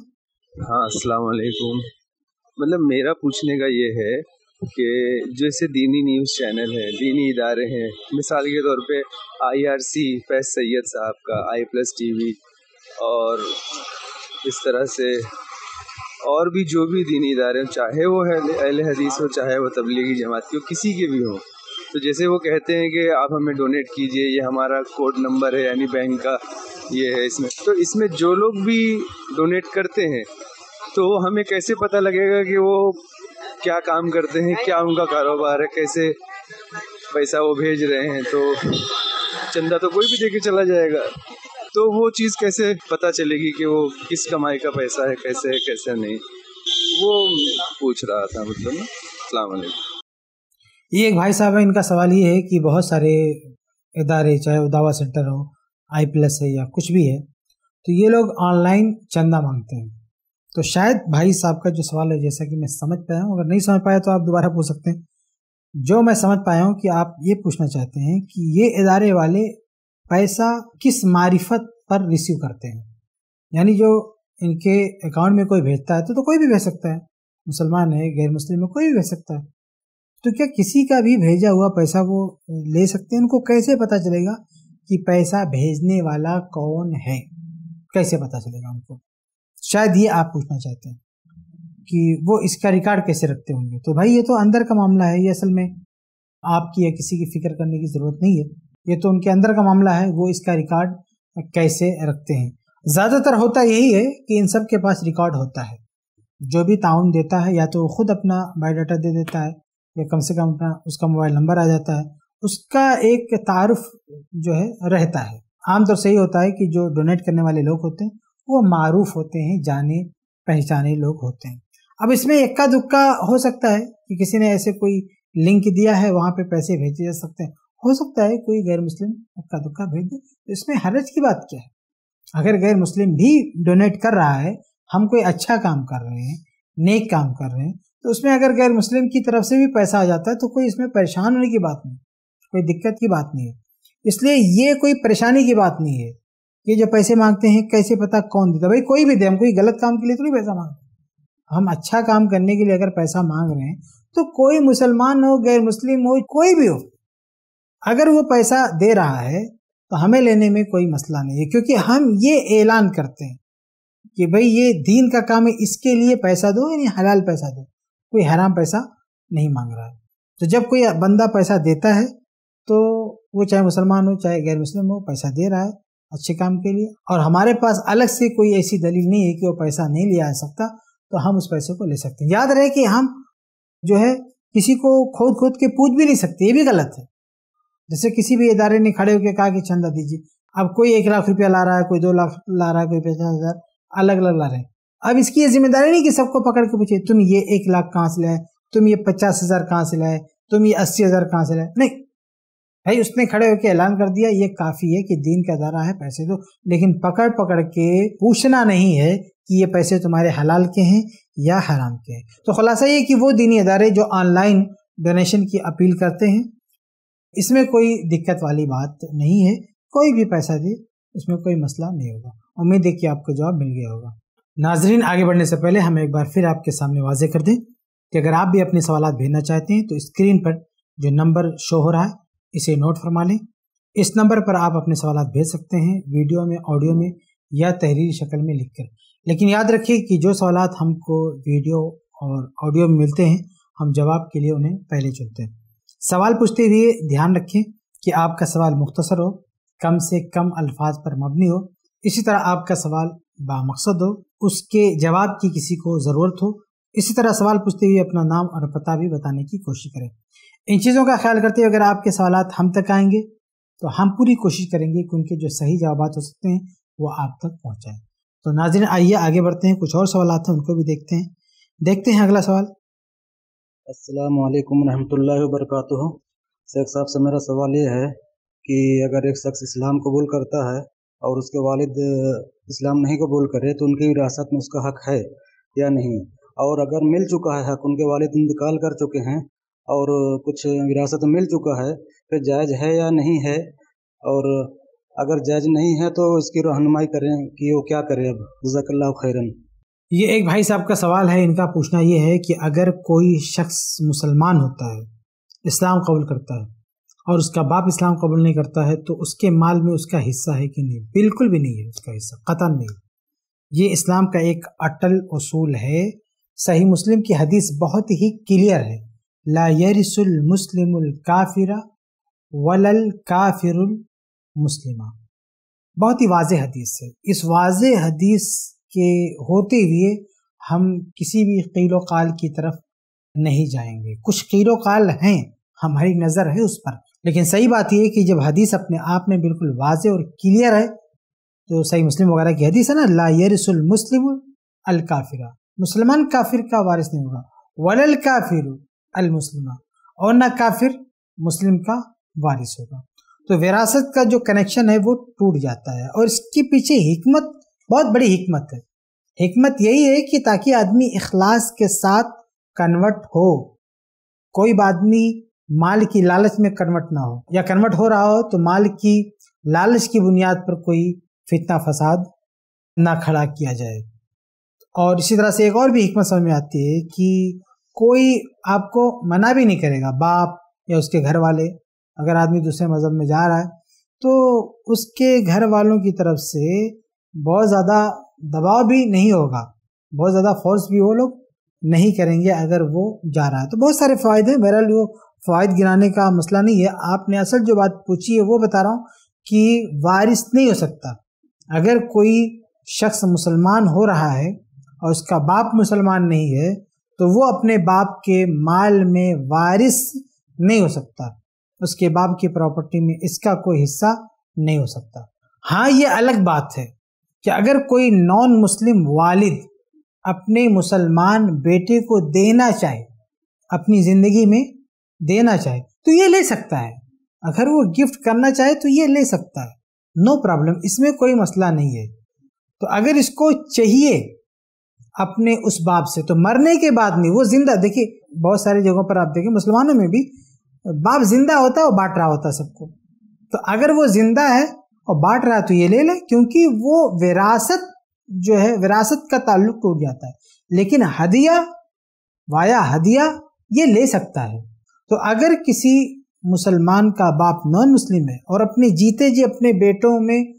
हाँ अस्सलाम वालेकुम। मतलब मेरा पूछने का ये है कि जैसे दीनी न्यूज़ चैनल है, दीनी इदारे हैं, मिसाल के तौर पे आईआरसी फैज सैयद साहब का आई प्लस टीवी और इस तरह से और भी जो भी दीनी इदारे हैं, चाहे वो अहल हदीस हो, चाहे वो तबलीगी जमात की हो, किसी के भी हो तो जैसे वो कहते हैं कि आप हमें डोनेट कीजिए, ये हमारा कोड नंबर है, यानी बैंक का ये है इसमें। तो इसमें जो लोग भी डोनेट करते हैं तो हमें कैसे पता लगेगा कि वो क्या काम करते हैं, क्या उनका कारोबार है, कैसे पैसा वो भेज रहे हैं? तो चंदा तो कोई भी देके चला जाएगा। तो वो चीज़ कैसे पता चलेगी कि वो किस कमाई का पैसा है, कैसे है, कैसे नहीं? वो पूछ रहा था मतलब ना। ये एक भाई साहब है इनका सवाल ये है कि बहुत सारे इदारे चाहे वो दावा सेंटर हो आई प्लस है या कुछ भी है तो ये लोग ऑनलाइन चंदा मांगते हैं। तो शायद भाई साहब का जो सवाल है जैसा कि मैं समझ पाया हूँ अगर नहीं समझ पाया तो आप दोबारा पूछ सकते हैं। जो मैं समझ पाया हूँ कि आप ये पूछना चाहते हैं कि ये इदारे वाले पैसा किस मारिफत पर रिसीव करते हैं? यानी जो इनके अकाउंट में कोई भेजता है तो, तो कोई भी भेज सकता है। मुसलमान है गैर मुस्लिम है कोई भी भेज सकता है। तो क्या किसी का भी भेजा हुआ पैसा वो ले सकते हैं? उनको कैसे पता चलेगा कि पैसा भेजने वाला कौन है? कैसे पता चलेगा उनको? शायद ये आप पूछना चाहते हैं कि वो इसका रिकॉर्ड कैसे रखते होंगे? तो भाई ये तो अंदर का मामला है, ये असल में आपकी या किसी की फ़िक्र करने की ज़रूरत नहीं है। ये तो उनके अंदर का मामला है, वो इसका रिकॉर्ड कैसे रखते हैं? ज़्यादातर होता यही है कि इन सब के पास रिकॉर्ड होता है। जो भी ताउन देता है, या तो खुद अपना बायोडाटा दे देता है या कम से कम अपना उसका मोबाइल नंबर आ जाता है, उसका एक तारफ जो है रहता है। आमतौर से ही होता है कि जो डोनेट करने वाले लोग होते हैं, वो मारूफ होते हैं, जाने पहचाने लोग होते हैं। अब इसमें इक्का दुक्का हो सकता है कि किसी ने ऐसे कोई लिंक दिया है, वहाँ पे पैसे भेजे जा सकते हैं। हो सकता है कोई गैर मुस्लिम इक्का दुक्का भेज दे। तो इसमें हरज की बात क्या है? अगर गैर मुस्लिम भी डोनेट कर रहा है, हम कोई अच्छा काम कर रहे हैं, नेक काम कर रहे हैं तो उसमें अगर गैर मुस्लिम की तरफ़ से भी पैसा आ जाता है तो कोई इसमें परेशान होने की बात नहीं, कोई दिक्कत की बात नहीं है। इसलिए ये कोई परेशानी की बात नहीं है ये जो पैसे मांगते हैं, कैसे पता कौन देता भाई, कोई भी दे, हम कोई गलत काम के लिए तो नहीं पैसा मांगते हम अच्छा काम करने के लिए अगर पैसा मांग रहे हैं तो कोई मुसलमान हो, गैर मुस्लिम हो, कोई भी हो, अगर वो पैसा दे रहा है तो हमें लेने में कोई मसला नहीं है, क्योंकि हम ये ऐलान करते हैं कि भाई, ये दीन का काम है, इसके लिए पैसा दो, यानी हलाल पैसा दो। कोई हराम पैसा नहीं मांग रहा है। तो जब कोई बंदा पैसा देता है तो वो चाहे मुसलमान हो, चाहे गैर मुस्लिम हो, पैसा दे रहा है अच्छे काम के लिए। और हमारे पास अलग से कोई ऐसी दलील नहीं है कि वो पैसा नहीं लिया जा सकता तो हम उस पैसे को ले सकते हैं। याद रहे कि हम जो है, किसी को खोद खोद के पूछ भी नहीं सकते, ये भी गलत है। जैसे किसी भी इदारे ने खड़े होकर कहा कि चंदा दीजिए, अब कोई एक लाख रुपया ला रहा है, कोई दो लाख ला रहा है, कोई पचास हज़ार अलग अलग ला रहे हैं। अब इसकी ये ज़िम्मेदारी नहीं कि सबको पकड़ के पूछे, तुम ये एक लाख कहाँ से लाए? तुम ये पचास हज़ार कहाँ से लाए? तुम ये अस्सी हज़ार कहाँ से लाए? नहीं। भाई, उसने खड़े होकर ऐलान कर दिया, ये काफ़ी है कि दीन का दारा है, पैसे दो। लेकिन पकड़ पकड़ के पूछना नहीं है कि ये पैसे तुम्हारे हलाल के हैं या हराम के हैं। तो खुलासा ये कि वो दीनी अदारे जो ऑनलाइन डोनेशन की अपील करते हैं, इसमें कोई दिक्कत वाली बात नहीं है। कोई भी पैसा दे, उसमें कोई मसला नहीं होगा। उम्मीद है कि आपको जवाब मिल गया होगा। नाजरीन, आगे बढ़ने से पहले हम एक बार फिर आपके सामने वाजे कर दें कि अगर आप भी अपने सवाल भेजना चाहते हैं तो स्क्रीन पर जो नंबर शो हो रहा है, इसे नोट फरमा लें। इस नंबर पर आप अपने सवाल भेज सकते हैं, वीडियो में, ऑडियो में या तहरीरी शक्ल में लिखकर। लेकिन याद रखिए कि जो सवाल हमको वीडियो और ऑडियो में मिलते हैं, हम जवाब के लिए उन्हें पहले चुनते हैं। सवाल पूछते हुए ध्यान रखें कि आपका सवाल मुख्तसर हो, कम से कम अल्फाज पर मबनी हो, इसी तरह आपका सवाल बामकसद हो उसके जवाब की किसी को ज़रूरत हो। इसी तरह सवाल पूछते हुए अपना नाम और पता भी बताने की कोशिश करें। इन चीज़ों का ख्याल करते हुए अगर आपके सवाल हम तक आएँगे तो हम पूरी कोशिश करेंगे कि उनके जो सही जवाब हो सकते हैं, वो आप तक पहुँचाएँ। तो नाजिन आइए आगे बढ़ते हैं। कुछ और सवाल आते हैं, उनको भी देखते हैं। देखते हैं अगला सवाल। अस्सलाम वालेकुम रहमतुल्लाहि व शेख साहब, से मेरा सवाल ये है कि अगर एक शख्स इस्लाम कबूल करता है और उसके वालिद इस्लाम नहीं कबूल करे तो उनकी विरासत में उसका हक है या नहीं? और अगर मिल चुका है हक, उनके वालिद इंतकाल कर चुके हैं और कुछ विरासत मिल चुका है, फिर जायज़ है या नहीं है? और अगर जायज़ नहीं है तो इसकी रहनुमाई करें कि वो क्या करें अब? जजाकल्ला खैरन। ये एक भाई साहब का सवाल है, इनका पूछना ये है कि अगर कोई शख्स मुसलमान होता है, इस्लाम कबूल करता है और उसका बाप इस्लाम कबूल नहीं करता है तो उसके माल में उसका हिस्सा है कि नहीं? बिल्कुल भी नहीं है उसका हिस्सा, कतन नहीं ये इस्लाम का एक अटल असूल है। सही मुस्लिम की हदीस बहुत ही क्लियर है। ला यरिसुल मुस्लिमुल काफिरा वलल काफिरुल मुस्लिमा। बहुत ही वाज हदीस है। इस वाज हदीस के होते हुए हम किसी भी कीलो काल की तरफ़ नहीं जाएँगे। कुछ कीलो काल हैं, हमारी नज़र है उस पर। लेकिन सही बात यह कि जब हदीस अपने आप में बिल्कुल वाज और क्लियर है तो सही मुस्लिम वगैरह की हदीस है ना, ला यरसुल मुस्लिम अल काफिरा। मुसलमान काफिर का वारिस नहीं होगा। वलल काफिर अल मुस्लिमा। और ना काफिर, मुस्लिम का वारिस होगा। तो विरासत का जो कनेक्शन है, वो टूट जाता है। और इसके पीछे हिकमत, बहुत बड़ी हिकमत है। हिकमत यही है कि ताकि आदमी इखलास के साथ कन्वर्ट हो। कोई आदमी माल की लालच में कन्वर्ट ना हो। या कन्वर्ट हो रहा हो तो माल की लालच की बुनियाद पर कोई फितना, फसाद ना खड़ा किया जाए। और इसी तरह से एक और भी हमत समझ में आती है कि कोई आपको मना भी नहीं करेगा, बाप या उसके घर वाले अगर आदमी दूसरे मज़हब में जा रहा है तो उसके घर वालों की तरफ़ से बहुत ज़्यादा दबाव भी नहीं होगा। बहुत ज़्यादा फोर्स भी वो लोग नहीं करेंगे अगर वो जा रहा है। तो बहुत सारे फ़ायदे हैं। बहरहाल वो फ़ायद गिराने का मसला नहीं है। आपने असल जो बात पूछी है, वो बता रहा हूँ कि वारिस नहीं हो सकता। अगर कोई शख्स मुसलमान हो रहा है और उसका बाप मुसलमान नहीं है तो वो अपने बाप के माल में वारिस नहीं हो सकता। उसके बाप की प्रॉपर्टी में इसका कोई हिस्सा नहीं हो सकता। हाँ ये अलग बात है कि अगर कोई नॉन मुस्लिम वालिद अपने मुसलमान बेटे को देना चाहे, अपनी ज़िंदगी में देना चाहे तो ये ले सकता है। अगर वो गिफ्ट करना चाहे तो ये ले सकता है। नो प्रॉब्लम इसमें कोई मसला नहीं है। तो अगर इसको चाहिए अपने उस बाप से तो मरने के बाद नहीं, वो ज़िंदा, देखिए, बहुत सारी जगहों पर आप देखें, मुसलमानों में भी बाप ज़िंदा होता है और बांट रहा होता है सबको। तो अगर वो ज़िंदा है और बांट रहा है तो ये ले ले, क्योंकि वो विरासत जो है, विरासत का ताल्लुक टूट जाता है। लेकिन हदिया, वाया हदिया, ये ले सकता है। तो अगर किसी मुसलमान का बाप नॉन मुस्लिम है और अपने जीते जी अपने बेटों में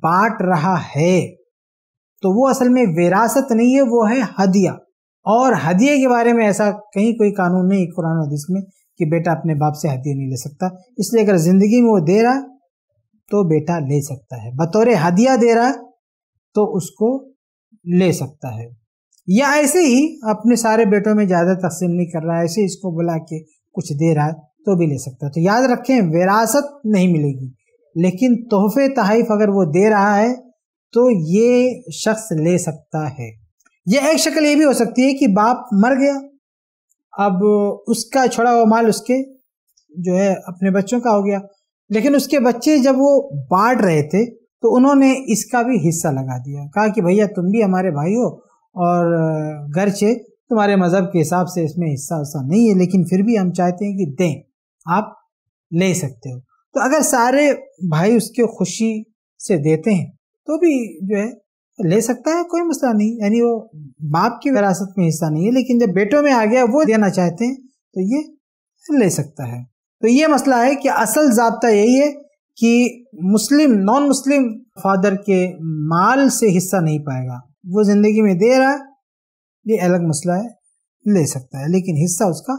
बांट रहा है तो वो असल में विरासत नहीं है, वो है हदिया। और हदिये के बारे में ऐसा कहीं कोई कानून नहीं, कुरान हदीस में, कि बेटा अपने बाप से हदिया नहीं ले सकता। इसलिए अगर ज़िंदगी में वो दे रहा तो बेटा ले सकता है। बतौर हदिया दे रहा तो उसको ले सकता है। या ऐसे ही अपने सारे बेटों में ज़्यादा तकसीम नहीं कर रहा है ऐसे इसको बुला के कुछ दे रहा है तो भी ले सकता है। तो याद रखें, विरासत नहीं मिलेगी। लेकिन तोहफे तहफ़ अगर वो दे रहा है तो ये शख्स ले सकता है। यह एक शक्ल ये भी हो सकती है कि बाप मर गया, अब उसका छोड़ा हुआ माल उसके जो है, अपने बच्चों का हो गया। लेकिन उसके बच्चे जब वो बांट रहे थे तो उन्होंने इसका भी हिस्सा लगा दिया। कहा कि, भैया, तुम भी हमारे भाई हो और घर से तुम्हारे मज़हब के हिसाब से इसमें हिस्सा वस्सा नहीं है, लेकिन फिर भी हम चाहते हैं कि दें। आप ले सकते हो। तो अगर सारे भाई उसके खुशी से देते हैं तो भी जो है, ले सकता है, कोई मसला नहीं। यानी वो बाप की विरासत में हिस्सा नहीं है, लेकिन जब बेटों में आ गया, वो देना चाहते हैं तो ये ले सकता है। तो ये मसला है कि असल जबता यही है कि मुस्लिम नॉन मुस्लिम फादर के माल से हिस्सा नहीं पाएगा। वो ज़िंदगी में दे रहा है ये अलग मसला है, ले सकता है, लेकिन हिस्सा उसका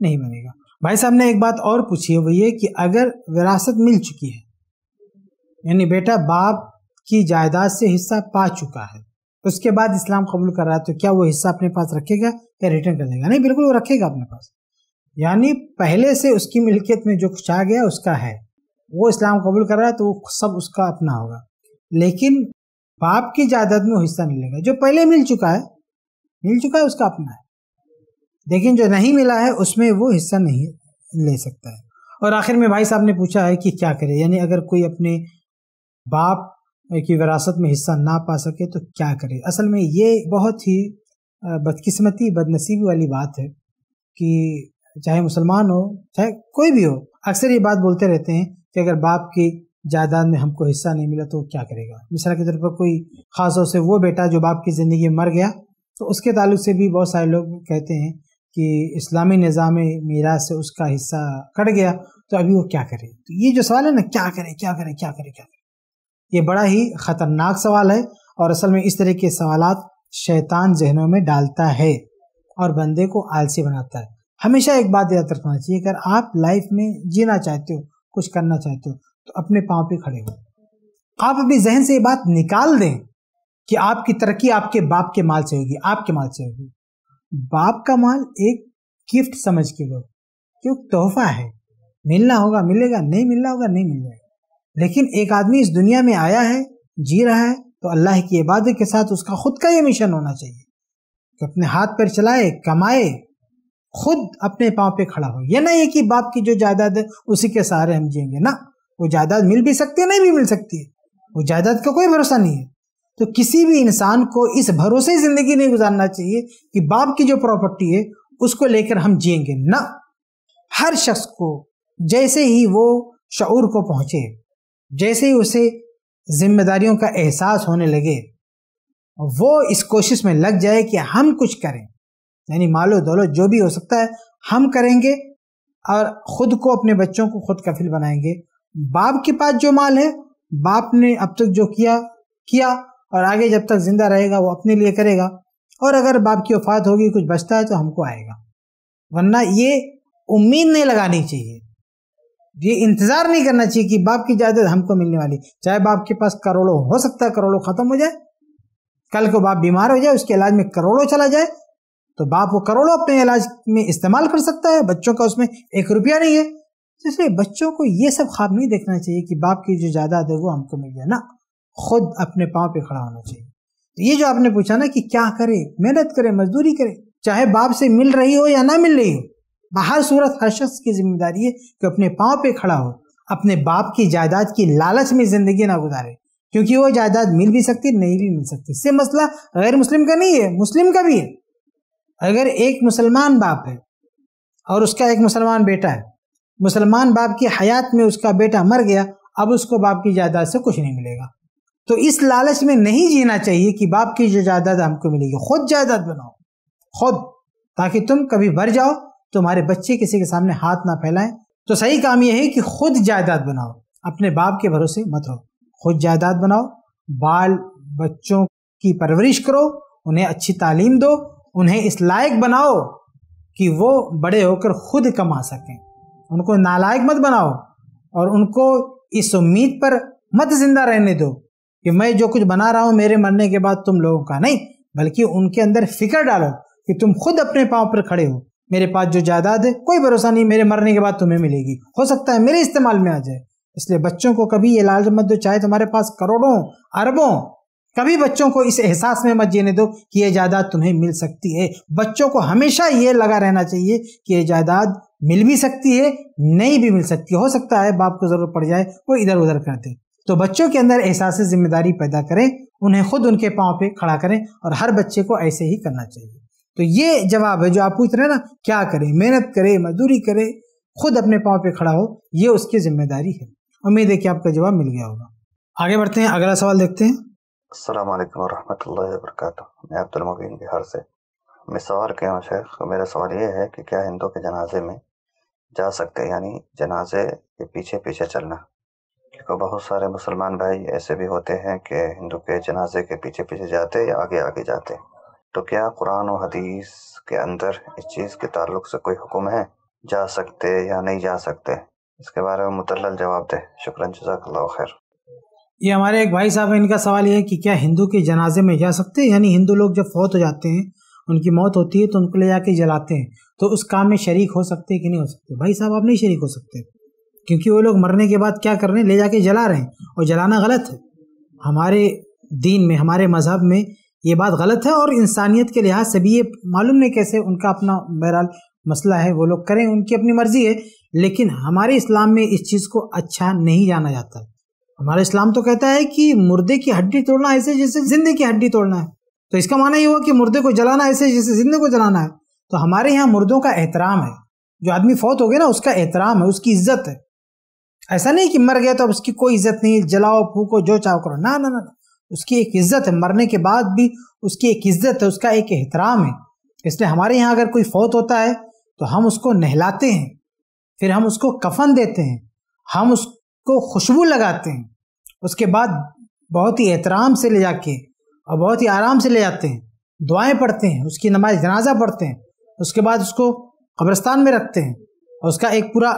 नहीं बनेगा। भाई साहब ने एक बात और पूछी है वो ये कि अगर विरासत मिल चुकी है, यानी बेटा बाप की जायदाद से हिस्सा पा चुका है, उसके बाद इस्लाम कबूल कर रहा है तो क्या वो हिस्सा अपने पास रखेगा या रिटर्न कर देगा? नहीं, बिल्कुल वो रखेगा अपने पास। यानी पहले से उसकी मिल्कियत में जो कुछ आ गया, उसका है। वो इस्लाम कबूल कर रहा है तो वो सब उसका अपना होगा। लेकिन बाप की जायदाद में वो हिस्सा नहीं लेगा। जो पहले मिल चुका है मिल चुका है, उसका अपना है। लेकिन जो नहीं मिला है, उसमें वो हिस्सा नहीं ले सकता है। और आखिर में भाई साहब ने पूछा है कि क्या करे, यानी अगर कोई अपने बाप की विरासत में हिस्सा ना पा सके तो क्या करे? असल में ये बहुत ही बदकिस्मती, बदनसीबी वाली बात है कि चाहे मुसलमान हो, चाहे कोई भी हो, अक्सर ये बात बोलते रहते हैं कि अगर बाप की जायदाद में हमको हिस्सा नहीं मिला तो क्या करेगा? मिसाल के तौर पर कोई खास तौर से वो बेटा जो बाप की ज़िंदगी में मर गया तो उसके ताल्लुक से भी बहुत सारे लोग कहते हैं कि इस्लामी निज़ाम मीरास से उसका हिस्सा कट गया तो अभी वो क्या करे? तो ये जो सवाल है ना, क्या करे क्या करे क्या करे क्या करे? ये बड़ा ही ख़तरनाक सवाल है और असल में इस तरह के सवाल शैतान जहनों में डालता है और बंदे को आलसी बनाता है। हमेशा एक बात याद रखना चाहिए, अगर आप लाइफ में जीना चाहते हो, कुछ करना चाहते हो तो अपने पाँव पे खड़े हो। आप अपने जहन से ये बात निकाल दें। कि आपकी तरक्की आपके बाप के माल से होगी, आपके माल से होगी। बाप का माल एक गिफ्ट समझ के लो क्यों तोहफा है। मिलना होगा, मिलेगा, नहीं मिलना होगा, नहीं मिल जाएगा। लेकिन एक आदमी इस दुनिया में आया है, जी रहा है तो अल्लाह की इबादत के साथ उसका खुद का ये मिशन होना चाहिए। कि अपने हाथ पर चलाए, कमाए, खुद अपने पाँव पे खड़ा हो। यह ना ये कि बाप की जो जायदाद है, उसी के सहारे हम जिएँगे। ना, वो जायदाद मिल भी सकती है, नहीं भी मिल सकती है। वो जायदाद का कोई भरोसा नहीं है। तो किसी भी इंसान को इस भरोसे ज़िंदगी नहीं गुजारना चाहिए कि बाप की जो प्रॉपर्टी है, उसको लेकर हम जिएँगे। ना। हर शख्स को जैसे ही वो शऊर को पहुँचे, जैसे ही उसे जिम्मेदारियों का एहसास होने लगे, वो इस कोशिश में लग जाए कि हम कुछ करें। यानी मालो दौलत जो भी हो सकता है, हम करेंगे और खुद को अपने बच्चों को खुद कफिल बनाएँगे। बाप के पास जो माल है, बाप ने अब तक जो किया किया और आगे जब तक ज़िंदा रहेगा, वो अपने लिए करेगा। और अगर बाप की वफात होगी, कुछ बचता है तो हमको आएगा। वरना ये उम्मीद नहीं लगानी चाहिए। ये इंतज़ार नहीं करना चाहिए कि बाप की जायदाद हमको मिलने वाली। चाहे बाप के पास करोड़ों, हो सकता है करोड़ों खत्म हो जाए। कल को बाप बीमार हो जाए, उसके इलाज में करोड़ों चला जाए तो बाप वो करोड़ों अपने इलाज में इस्तेमाल कर सकता है। बच्चों का उसमें एक रुपया नहीं है। तो इसलिए बच्चों को ये सब ख्वाब नहीं देखना चाहिए कि बाप की जो जायदाद है, वो हमको मिल जाए। ना। खुद अपने पाँव पे खड़ा होना चाहिए। तो ये जो आपने पूछा ना कि क्या करे, मेहनत करे, मजदूरी करे, चाहे बाप से मिल रही हो या ना मिल रही हो, बाहर सूरत हर शख्स की ज़िम्मेदारी है कि अपने पाँव पे खड़ा हो, अपने बाप की जायदाद की लालच में ज़िंदगी ना गुजारे, क्योंकि वो जायदाद मिल भी सकती, नहीं भी मिल सकती। इससे मसला गैर मुस्लिम का नहीं है, मुस्लिम का भी है। अगर एक मुसलमान बाप है और उसका एक मुसलमान बेटा है, मुसलमान बाप की हयात में उसका बेटा मर गया, अब उसको बाप की जायदाद से कुछ नहीं मिलेगा। तो इस लालच में नहीं जीना चाहिए कि बाप की जो जायदाद हमको मिलेगी। खुद जायदाद बनाओ। खुद। ताकि तुम कभी भर जाओ, तुम्हारे बच्चे किसी के सामने हाथ ना फैलाएँ। तो सही काम यह है कि खुद जायदाद बनाओ। अपने बाप के भरोसे मत रहो। खुद जायदाद बनाओ। बाल बच्चों की परवरिश करो। उन्हें अच्छी तालीम दो। उन्हें इस लायक बनाओ कि वो बड़े होकर खुद कमा सकें। उनको नालायक मत बनाओ और उनको इस उम्मीद पर मत ज़िंदा रहने दो। कि मैं जो कुछ बना रहा हूँ, मेरे मरने के बाद तुम लोगों का नहीं, बल्कि उनके अंदर फ़िक्र डालो कि तुम खुद अपने पाँव पर खड़े हो। मेरे पास जो जायदाद है, कोई भरोसा नहीं, मेरे मरने के बाद तुम्हें मिलेगी। हो सकता है मेरे इस्तेमाल में आ जाए। इसलिए बच्चों को कभी ये लालच मत दो, चाहे तुम्हारे पास करोड़ों, अरबों, कभी बच्चों को इस एहसास में मत जीने दो कि ये जायदाद तुम्हें मिल सकती है। बच्चों को हमेशा ये लगा रहना चाहिए कि ये जायदाद मिल भी सकती है, नहीं भी मिल सकती। हो सकता है बाप को ज़रूरत पड़ जाए, वो इधर उधर कर दे। तो बच्चों के अंदर एहसास ज़िम्मेदारी पैदा करें, उन्हें खुद उनके पाँव पे खड़ा करें और हर बच्चे को ऐसे ही करना चाहिए। तो ये जवाब है जो आप पूछ रहे हैं ना, क्या करें? मेहनत करे, मजदूरी करे, खुद अपने पाँव पे खड़ा हो, ये उसकी ज़िम्मेदारी है। उम्मीद है कि आपका जवाब मिल गया होगा। आगे बढ़ते हैं, अगला सवाल देखते हैं। अस्सलाम वालेकुम रहमतुल्लाहि मैं बिहार से। मैं सवाल क्या शेख मेरा सवाल ये है कि क्या हिंदू के जनाजे में जा सकते यानी जनाजे के पीछे पीछे चलना। क्योंकि बहुत सारे मुसलमान भाई ऐसे भी होते हैं कि हिंदू के जनाजे के पीछे पीछे जाते या आगे आगे जाते। तो क्या कुरान और हदीस के अंदर इस चीज़ के ताल्लुक से कोई हुक्म है? जा सकते या नहीं जा सकते? इसके बारे में मुतल जवाब दे। शुक्र जजाकल्ला खैर। ये हमारे एक भाई साहब हैं, इनका सवाल ये है कि क्या हिंदू के जनाजे में जा सकते हैं? यानी हिंदू लोग जब फौत हो जाते हैं, उनकी मौत होती है तो उनको ले जाके जलाते हैं। तो उस काम में शरीक हो सकते कि नहीं हो सकते? भाई साहब, आप नहीं शरीक हो सकते? क्योंकि वो लोग मरने के बाद क्या कर रहे हैं ले जाके जला रहे हैं। और जलाना गलत है। हमारे दीन में, हमारे मज़हब में ये बात गलत है और इंसानियत के लिहाज से भी ये मालूम नहीं कैसे उनका अपना बहरहाल मसला है। वो लोग करें, उनकी अपनी मर्ज़ी है। लेकिन हमारे इस्लाम में इस चीज़ को अच्छा नहीं जाना जाता। हमारा इस्लाम तो कहता है कि मुर्दे की हड्डी तोड़ना ऐसे जैसे जिंदे की हड्डी तोड़ना है। तो इसका माना ये हुआ कि मुर्दे को जलाना ऐसे जैसे जिंदे को जलाना है। तो हमारे यहाँ मुर्दों का एहतराम है। जो आदमी फौत हो गया ना, उसका एहतराम है, उसकी इज़्ज़त है। ऐसा नहीं कि मर गया तो अब उसकी कोई इज़्ज़त नहीं, जलाओ, फूको, जो चाहो करो। ना ना ना उसकी एक इज़्ज़त है। मरने के बाद भी उसकी एक इज़्ज़त है, उसका एक एहतराम है। इसलिए हमारे यहाँ अगर कोई फौत होता है तो हम उसको नहलाते हैं, फिर हम उसको कफन देते हैं, हम उसको खुशबू लगाते हैं, उसके बाद बहुत ही एहतराम से ले जाके और बहुत ही आराम से ले जाते हैं, दुआएँ पढ़ते हैं, उसकी नमाज़ जनाजा पढ़ते हैं, उसके बाद उसको कब्रस्तान में रखते हैं, और उसका एक पूरा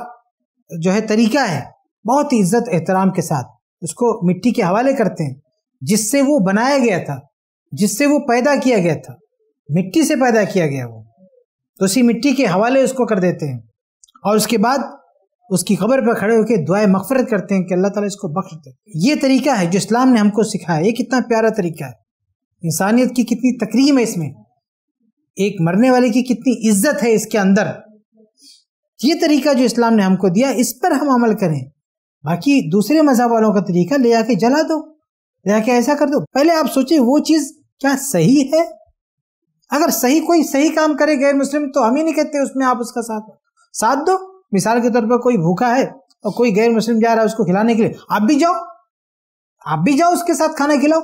जो है तरीका है बहुत ही इज़्ज़त, एहतराम के साथ। उसको मिट्टी के हवाले करते हैं, जिससे वो बनाया गया था, जिससे वो पैदा किया गया था। मिट्टी से पैदा किया गया वो। तो उसी मिट्टी के हवाले उसको कर देते हैं। और उसके बाद उसकी खबर पर खड़े होकर दुआएँ मगफरत करते हैं कि अल्लाह ताला इसको बख्श दे। ये तरीका है जो इस्लाम ने हमको सिखाया। ये कितना प्यारा तरीका है। इंसानियत की कितनी तकरीम है इसमें। एक मरने वाले की कितनी इज़्ज़त है इसके अंदर। ये तरीका जो इस्लाम ने हमको दिया, इस पर हम अमल करें। बाकी दूसरे मज़हब वालों का तरीका ले आके जला दो, ले आके ऐसा कर दो। पहले आप सोचे वो चीज़ क्या सही है? अगर सही कोई सही काम करे गैर मुस्लिम तो हम ही नहीं कहते उसमें आप उसका साथ साथ दो? मिसाल के तौर पर कोई भूखा है और कोई गैर मुस्लिम जा रहा है उसको खिलाने के लिए, आप भी जाओ। आप भी जाओ उसके साथ खाना खिलाओ।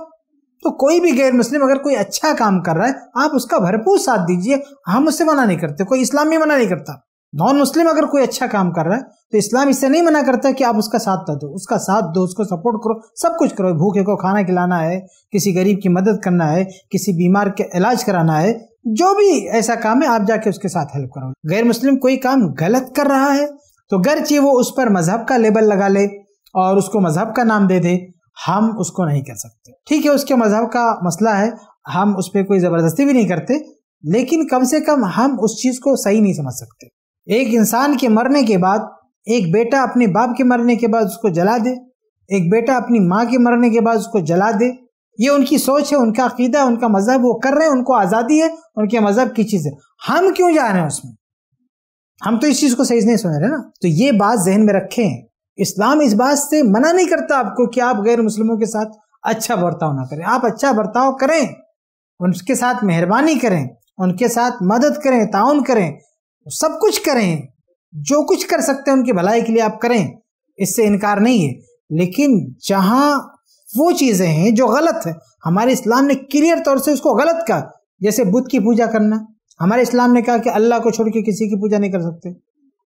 तो कोई भी गैर मुस्लिम अगर कोई अच्छा काम कर रहा है, आप उसका भरपूर साथ दीजिए। हम उससे मना नहीं करते, कोई इस्लाम भी मना नहीं करता। नॉन मुस्लिम अगर कोई अच्छा काम कर रहा है तो इस्लाम इससे नहीं मना करता कि आप उसका साथ दो, उसका साथ दो, उसको सपोर्ट करो, सब कुछ करो, भूखे को खाना खिलाना है, किसी गरीब की मदद करना है, किसी बीमार के इलाज कराना है, जो भी ऐसा काम है, आप जाके उसके साथ हेल्प करो। गैर मुस्लिम कोई काम गलत कर रहा है तो गर्चे वो उस पर मज़हब का लेबल लगा ले और उसको मज़हब का नाम दे दे, हम उसको नहीं कर सकते। ठीक है, उसके मज़हब का मसला है, हम उस पर कोई ज़बरदस्ती भी नहीं करते, लेकिन कम से कम हम उस चीज़ को सही नहीं समझ सकते। एक इंसान के मरने के बाद, एक बेटा अपने बाप के मरने के बाद उसको जला दे, एक बेटा अपनी माँ के मरने के बाद उसको जला दे। ये उनकी सोच है, उनका अकीदा है, उनका मज़हब, वो कर रहे हैं, उनको आज़ादी है, उनके मज़हब की चीज़ है। हम क्यों जा रहे हैं उसमें? हम तो इस चीज़ को सही नहीं समझ रहे ना। तो ये बात जहन में रखें। इस्लाम इस बात से मना नहीं करता आपको कि आप गैर मुस्लिमों के साथ अच्छा बर्ताव ना करें। आप अच्छा बर्ताव करें, उनके साथ मेहरबानी करें, उनके साथ मदद करें, ताउन करें। सब कुछ करें। जो कुछ कर सकते हैं, उनकी भलाई के लिए आप करें। इससे इनकार नहीं है। लेकिन जहाँ वो चीज़ें हैं जो गलत है, हमारे इस्लाम ने क्लियर तौर से उसको गलत कहा। जैसे बुद्ध की पूजा करना। हमारे इस्लाम ने कहा कि अल्लाह को छोड़ के किसी की पूजा नहीं कर सकते।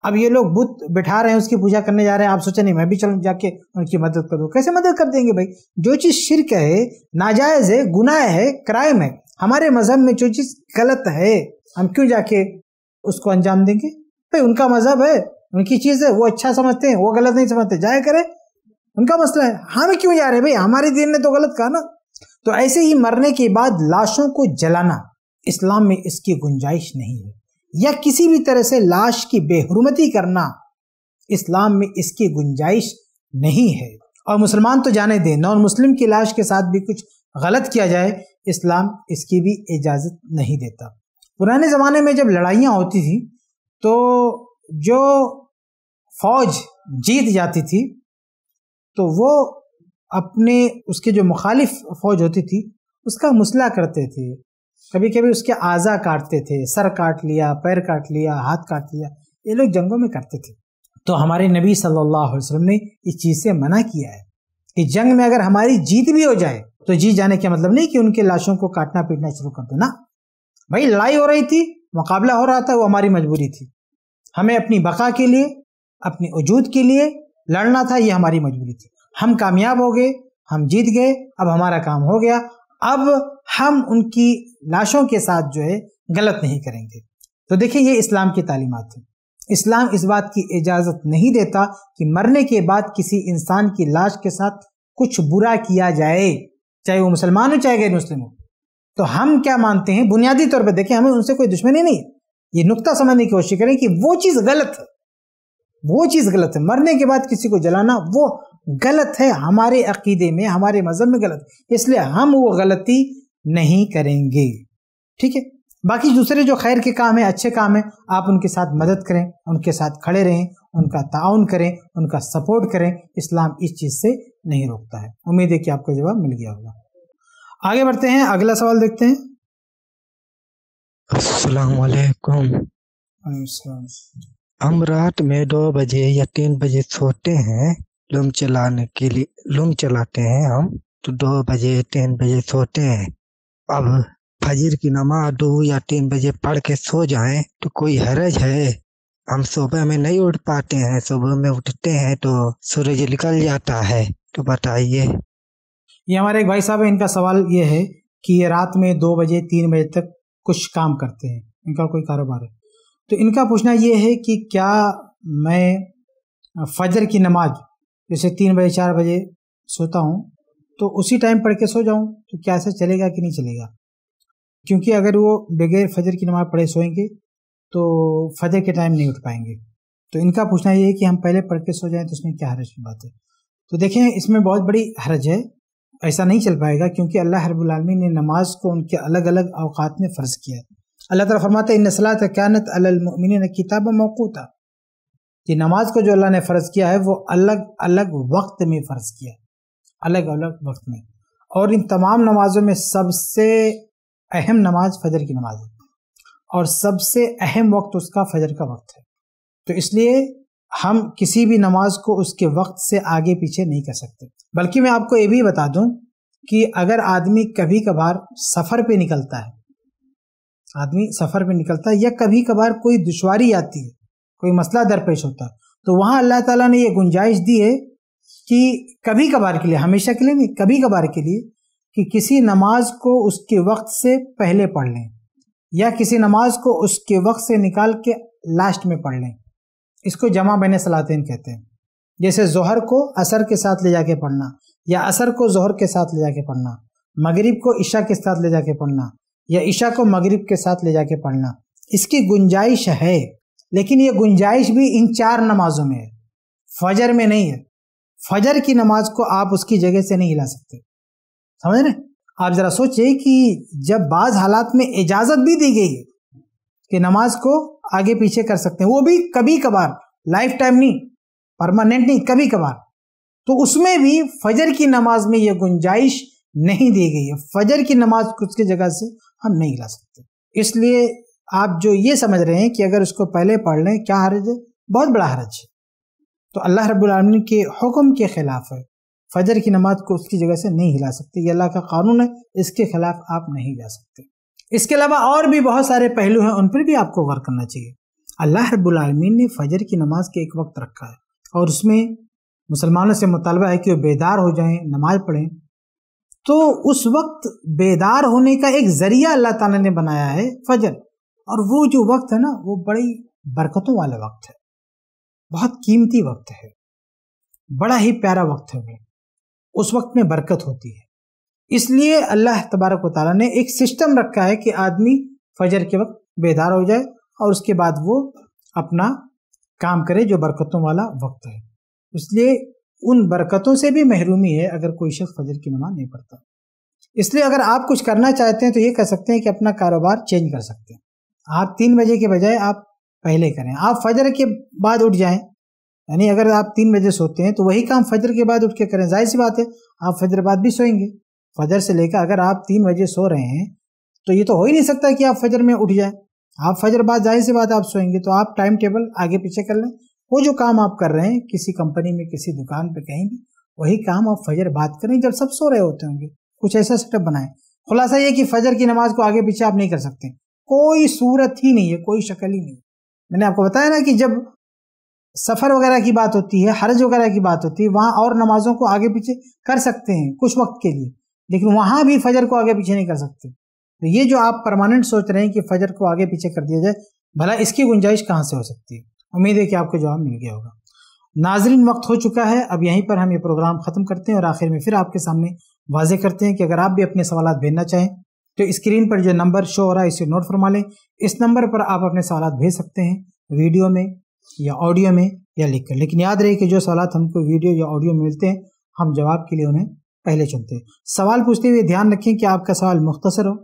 अब ये लोग बुद्ध बिठा रहे हैं, उसकी पूजा करने जा रहे हैं। आप सोचे, नहीं, मैं भी चल, जाके उनकी मदद कर। कैसे मदद कर देंगे भाई? जो चीज़ शिरक है, नाजायज़ है, गुनाह है, क्राइम है। हमारे मज़हब में जो चीज़ गलत है, हम क्यों जाके उसको अंजाम देंगे। भाई, उनका मज़हब है, उनकी चीज़ है, वो अच्छा समझते हैं, वो गलत नहीं समझते जाए करे। उनका मसला है, हम क्यों जा रहे भाई, हमारे दिन ने तो गलत कहा ना। तो ऐसे ही मरने के बाद लाशों को जलाना, इस्लाम में इसकी गुंजाइश नहीं है। या किसी भी तरह से लाश की बेहरमती करना, इस्लाम में इसकी गुंजाइश नहीं है। और मुसलमान तो जाने दें नॉन मुस्लिम की लाश के साथ भी कुछ गलत किया जाए, इस्लाम इसकी भी इजाज़त नहीं देता। पुराने ज़माने में जब लड़ाइयाँ होती थी तो जो फौज जीत जाती थी तो वो अपने, उसके जो मुखालिफ फौज होती थी, उसका मुसला करते थे। कभी कभी उसके आज़ा काटते थे, सर काट लिया, पैर काट लिया, हाथ काट लिया, ये लोग जंगों में करते थे। तो हमारे नबी सल्लल्लाहु अलैहि वसल्लम ने इस चीज़ से मना किया है कि जंग में अगर हमारी जीत भी हो जाए तो जीत जाने का मतलब नहीं कि उनके लाशों को काटना पीटना शुरू कर दो? ना। भाई, लड़ाई हो रही थी, मुकाबला हो रहा था, वो हमारी मजबूरी थी। हमें अपनी बका के लिए, अपनी वजूद के लिए लड़ना था, ये हमारी मजबूरी थी। हम कामयाब हो गए, हम जीत गए, अब हमारा काम हो गया। अब हम उनकी लाशों के साथ जो है, गलत नहीं करेंगे। तो देखिए, ये इस्लाम की तालीमत है। इस्लाम इस बात की इजाज़त नहीं देता कि मरने के बाद किसी इंसान की लाश के साथ कुछ बुरा किया जाए, चाहे वो मुसलमान हो, चाहे गैर मुस्लिम हो। तो हम क्या मानते हैं? बुनियादी तौर पर देखें, हमें उनसे कोई दुश्मनी नहीं। ये नुकता समझने की कोशिश करें कि वो चीज़ गलत है। वो चीज़ गलत है। मरने के बाद किसी को जलाना वो गलत है। हमारे अकीदे में, हमारे मज़हब में गलत इसलिए हम वो गलती नहीं करेंगे। ठीक है? बाकी दूसरे जो खैर के काम है, अच्छे काम है, आप उनके साथ मदद करें, उनके साथ खड़े रहें, उनका ताउन करें, उनका सपोर्ट करें। इस्लाम इस चीज़ से नहीं रोकता है। उम्मीद है कि आपको जवाब मिल गया होगा। आगे बढ़ते हैं अगला सवाल देखते हैं। अस्सलाम हम रात में दो बजे या तीन बजे सोते हैं लूम चलाने के लिए लूम चलाते हैं हम तो दो बजे तीन बजे सोते हैं। अब फजर की नमाज़ दो या तीन बजे पढ़ के सो जाएँ तो कोई हरज है? हम सुबह में नहीं उठ पाते हैं सुबह में उठते हैं तो सूरज निकल जाता है तो बताइए। ये हमारे एक भाई साहब है, इनका सवाल ये है कि ये रात में दो बजे, तीन बजे तक कुछ काम करते हैं, इनका कोई कारोबार है। तो इनका पूछना ये है कि क्या मैं फजर की नमाज़, जैसे तीन बजे, चार बजे सोता हूँ तो उसी टाइम पढ़ के सो जाऊँ तो क्या ऐसा चलेगा कि नहीं चलेगा? क्योंकि अगर वो बगैर फजर की नमाज़ पढ़े सोएँगे तो फजर के टाइम नहीं उठ पाएँगे। तो इनका पूछना ये है कि हम पहले पढ़ के सो जाएँ तो उसमें क्या हरज की बात है? तो देखें, इसमें बहुत बड़ी हरज है ऐसा नहीं चल पाएगा क्योंकि अल्लाह रबालमी ने नमाज़ को उनके अलग अलग अवकात में फ़र्ज़ किया। है अल्लाह ताला फरमाता है इन सलात क्यानत अलमिन किताब मौकूता। कि नमाज़ को जो अल्लाह ने फ़र्ज़ किया है, वो अलग अलग वक्त में फ़र्ज़ किया। अलग अलग वक्त में। और इन तमाम नमाजों में सबसे अहम नमाज़ फजर की नमाज़ है। और सबसे अहम वक्त उसका फजर का वक्त है। तो इसलिए हम किसी भी नमाज़ को उसके वक्त से आगे पीछे नहीं कर सकते। बल्कि मैं आपको ये भी बता दूँ कि अगर आदमी कभी कभार सफ़र पे निकलता है, आदमी सफ़र पे निकलता है या कभी कभार कोई दुश्वारी आती है, कोई मसला दरपेश होता है तो वहाँ अल्लाह ताला ने ये गुंजाइश दी है कि कभी कभार के लिए, हमेशा के लिए नहीं कभी कभार के लिए कि किसी नमाज़ को उसके वक्त से पहले पढ़ लें या किसी नमाज़ को उसके वक्त से निकाल के लास्ट में पढ़ लें। इसको जमा बने सलातीन कहते हैं। जैसे जहर को असर के साथ ले जाके पढ़ना, या असर को जहर के साथ ले जाके पढ़ना, मगरिब को ईशा के साथ ले जाके पढ़ना, या ईशा को मगरिब के साथ ले जाके पढ़ना, इसकी गुंजाइश है, लेकिन ये गुंजाइश भी इन चार नमाजों में है। फजर में नहीं है। फजर की नमाज़ को आप उसकी जगह से नहीं हिला सकते। समझ रहे आप जरा सोचिए कि जब बाज हालात में इजाज़त भी दी गई है कि नमाज़ को आगे पीछे कर सकते हैं। वो भी कभी कभार लाइफ टाइम नहीं परमानेंट नहीं, कभी कभार। तो उसमें भी फजर की नमाज़ में यह गुंजाइश नहीं दी गई है। फजर की नमाज़ को उसकी जगह से हम नहीं ला सकते। इसलिए आप जो ये समझ रहे हैं कि अगर उसको पहले पढ़ लें, क्या हरज है? बहुत बड़ा हरज है। तो अल्लाह रबालमीन के हुक्म के खिलाफ है। फजर की नमाज़ को उसकी जगह से नहीं हिला सकते। ये अल्लाह का कानून है, इसके खिलाफ आप नहीं जा सकते। इसके अलावा और भी बहुत सारे पहलू हैं, उन पर भी आपको गौर करना चाहिए। अल्लाह रबालमीन ने फजर की नमाज़ के एक वक्त रखा है और उसमें मुसलमानों से मुतालबा है कि वो बेदार हो जाएँ, नमाज़ पढ़ें। तो उस वक्त बेदार होने का एक ज़रिया अल्लाह ताला ने बनाया है फजर। और वो जो वक्त है ना, वो बड़ी बरकतों वाला वक्त है। बहुत कीमती वक्त है। बड़ा ही प्यारा वक्त है वो। उस वक्त में बरकत होती है। इसलिए अल्लाह तबारक ताला ने एक सिस्टम रखा है कि आदमी फजर के वक्त बेदार हो जाए और उसके बाद वो अपना काम करे जो बरकतों वाला वक्त है। इसलिए उन बरकतों से भी महरूमी है अगर कोई शख्स फजर की नमाज़ नहीं पढ़ता। इसलिए अगर आप कुछ करना चाहते हैं तो ये कह सकते हैं कि अपना कारोबार चेंज कर सकते हैं। आप तीन बजे के बजाय आप पहले करें। आप फजर के बाद उठ जाएँ। यानी अगर आप तीन बजे सोते हैं तो वही काम फजर के बाद उठ के करें। ज़ाहिर सी बात है, आप फजर बाद भी सोएँगे। फजर से लेकर अगर आप तीन बजे सो रहे हैं तो ये तो हो ही नहीं सकता कि आप फजर में उठ जाए। आप फजर बाद ज़ाहिर सी बात आप सोएँगे तो आप टाइम टेबल आगे पीछे कर लें। वो जो काम आप कर रहे हैं, किसी कंपनी में, किसी दुकान पर कहीं भी, वही काम आप फजर बात करें जब सब सो रहे होते होंगे। कुछ ऐसा सेटअप बनाएँ। खुलासा ये कि फजर की नमाज़ को आगे पीछे आप नहीं कर सकते। कोई सूरत ही नहीं है, कोई शक्ल ही नहीं मैंने आपको बताया ना कि जब सफ़र वगैरह की बात होती है, हरज वगैरह की बात होती है, वहाँ और नमाजों को आगे पीछे कर सकते हैं कुछ वक्त के लिए। लेकिन वहाँ भी फजर को आगे पीछे नहीं कर सकते। तो ये जो आप परमानेंट सोच रहे हैं कि फजर को आगे पीछे कर दिया जाए, भला इसकी गुंजाइश कहाँ से हो सकती है? उम्मीद है कि आपको जवाब मिल गया होगा। नाजरीन, वक्त हो चुका है, अब यहीं पर हम ये प्रोग्राम ख़त्म करते हैं और आखिर में फिर आपके सामने वाजे करते हैं कि अगर आप भी अपने सवाल भेजना चाहें तो स्क्रीन पर जो नंबर शो हो रहा है, इसे नोट फरमा लें। इस नंबर पर आप अपने सवाल भेज सकते हैं, वीडियो में या ऑडियो में या लिख कर। लेकिन याद रहे कि जो सवाल हमको वीडियो या ऑडियो में मिलते हैं, हम जवाब के लिए उन्हें पहले चुनते सवाल पूछते हुए ध्यान रखें कि आपका सवाल मुख्तसर हो,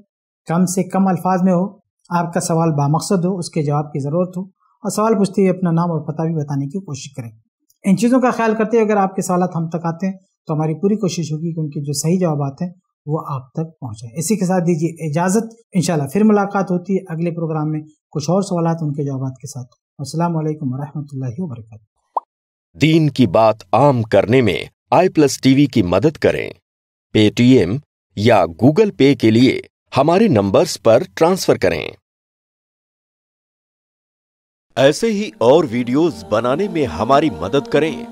कम से कम अल्फाज में हो, आपका सवाल बामकसद हो, उसके जवाब की ज़रूरत हो और सवाल पूछते हुए अपना नाम और पता भी बताने की कोशिश करें। इन चीज़ों का ख्याल करते हुए अगर आपके सवाल हम तक आते हैं तो हमारी पूरी कोशिश होगी कि उनके जो सही जवाब आते हैं, वो आप तक पहुँचे इसी के साथ दीजिए इजाज़त। इन फिर मुलाकात होती है अगले प्रोग्राम में कुछ और सवाल उनके जवाब के साथ। अस्सलाम वालेकुम रहमतुल्लाहि व दीन की बात आम करने में आई प्लस टीवी की मदद करें। पेटीएम या गूगल पे के लिए हमारे नंबर्स पर ट्रांसफ़र करें। ऐसे ही और वीडियोस बनाने में हमारी मदद करें।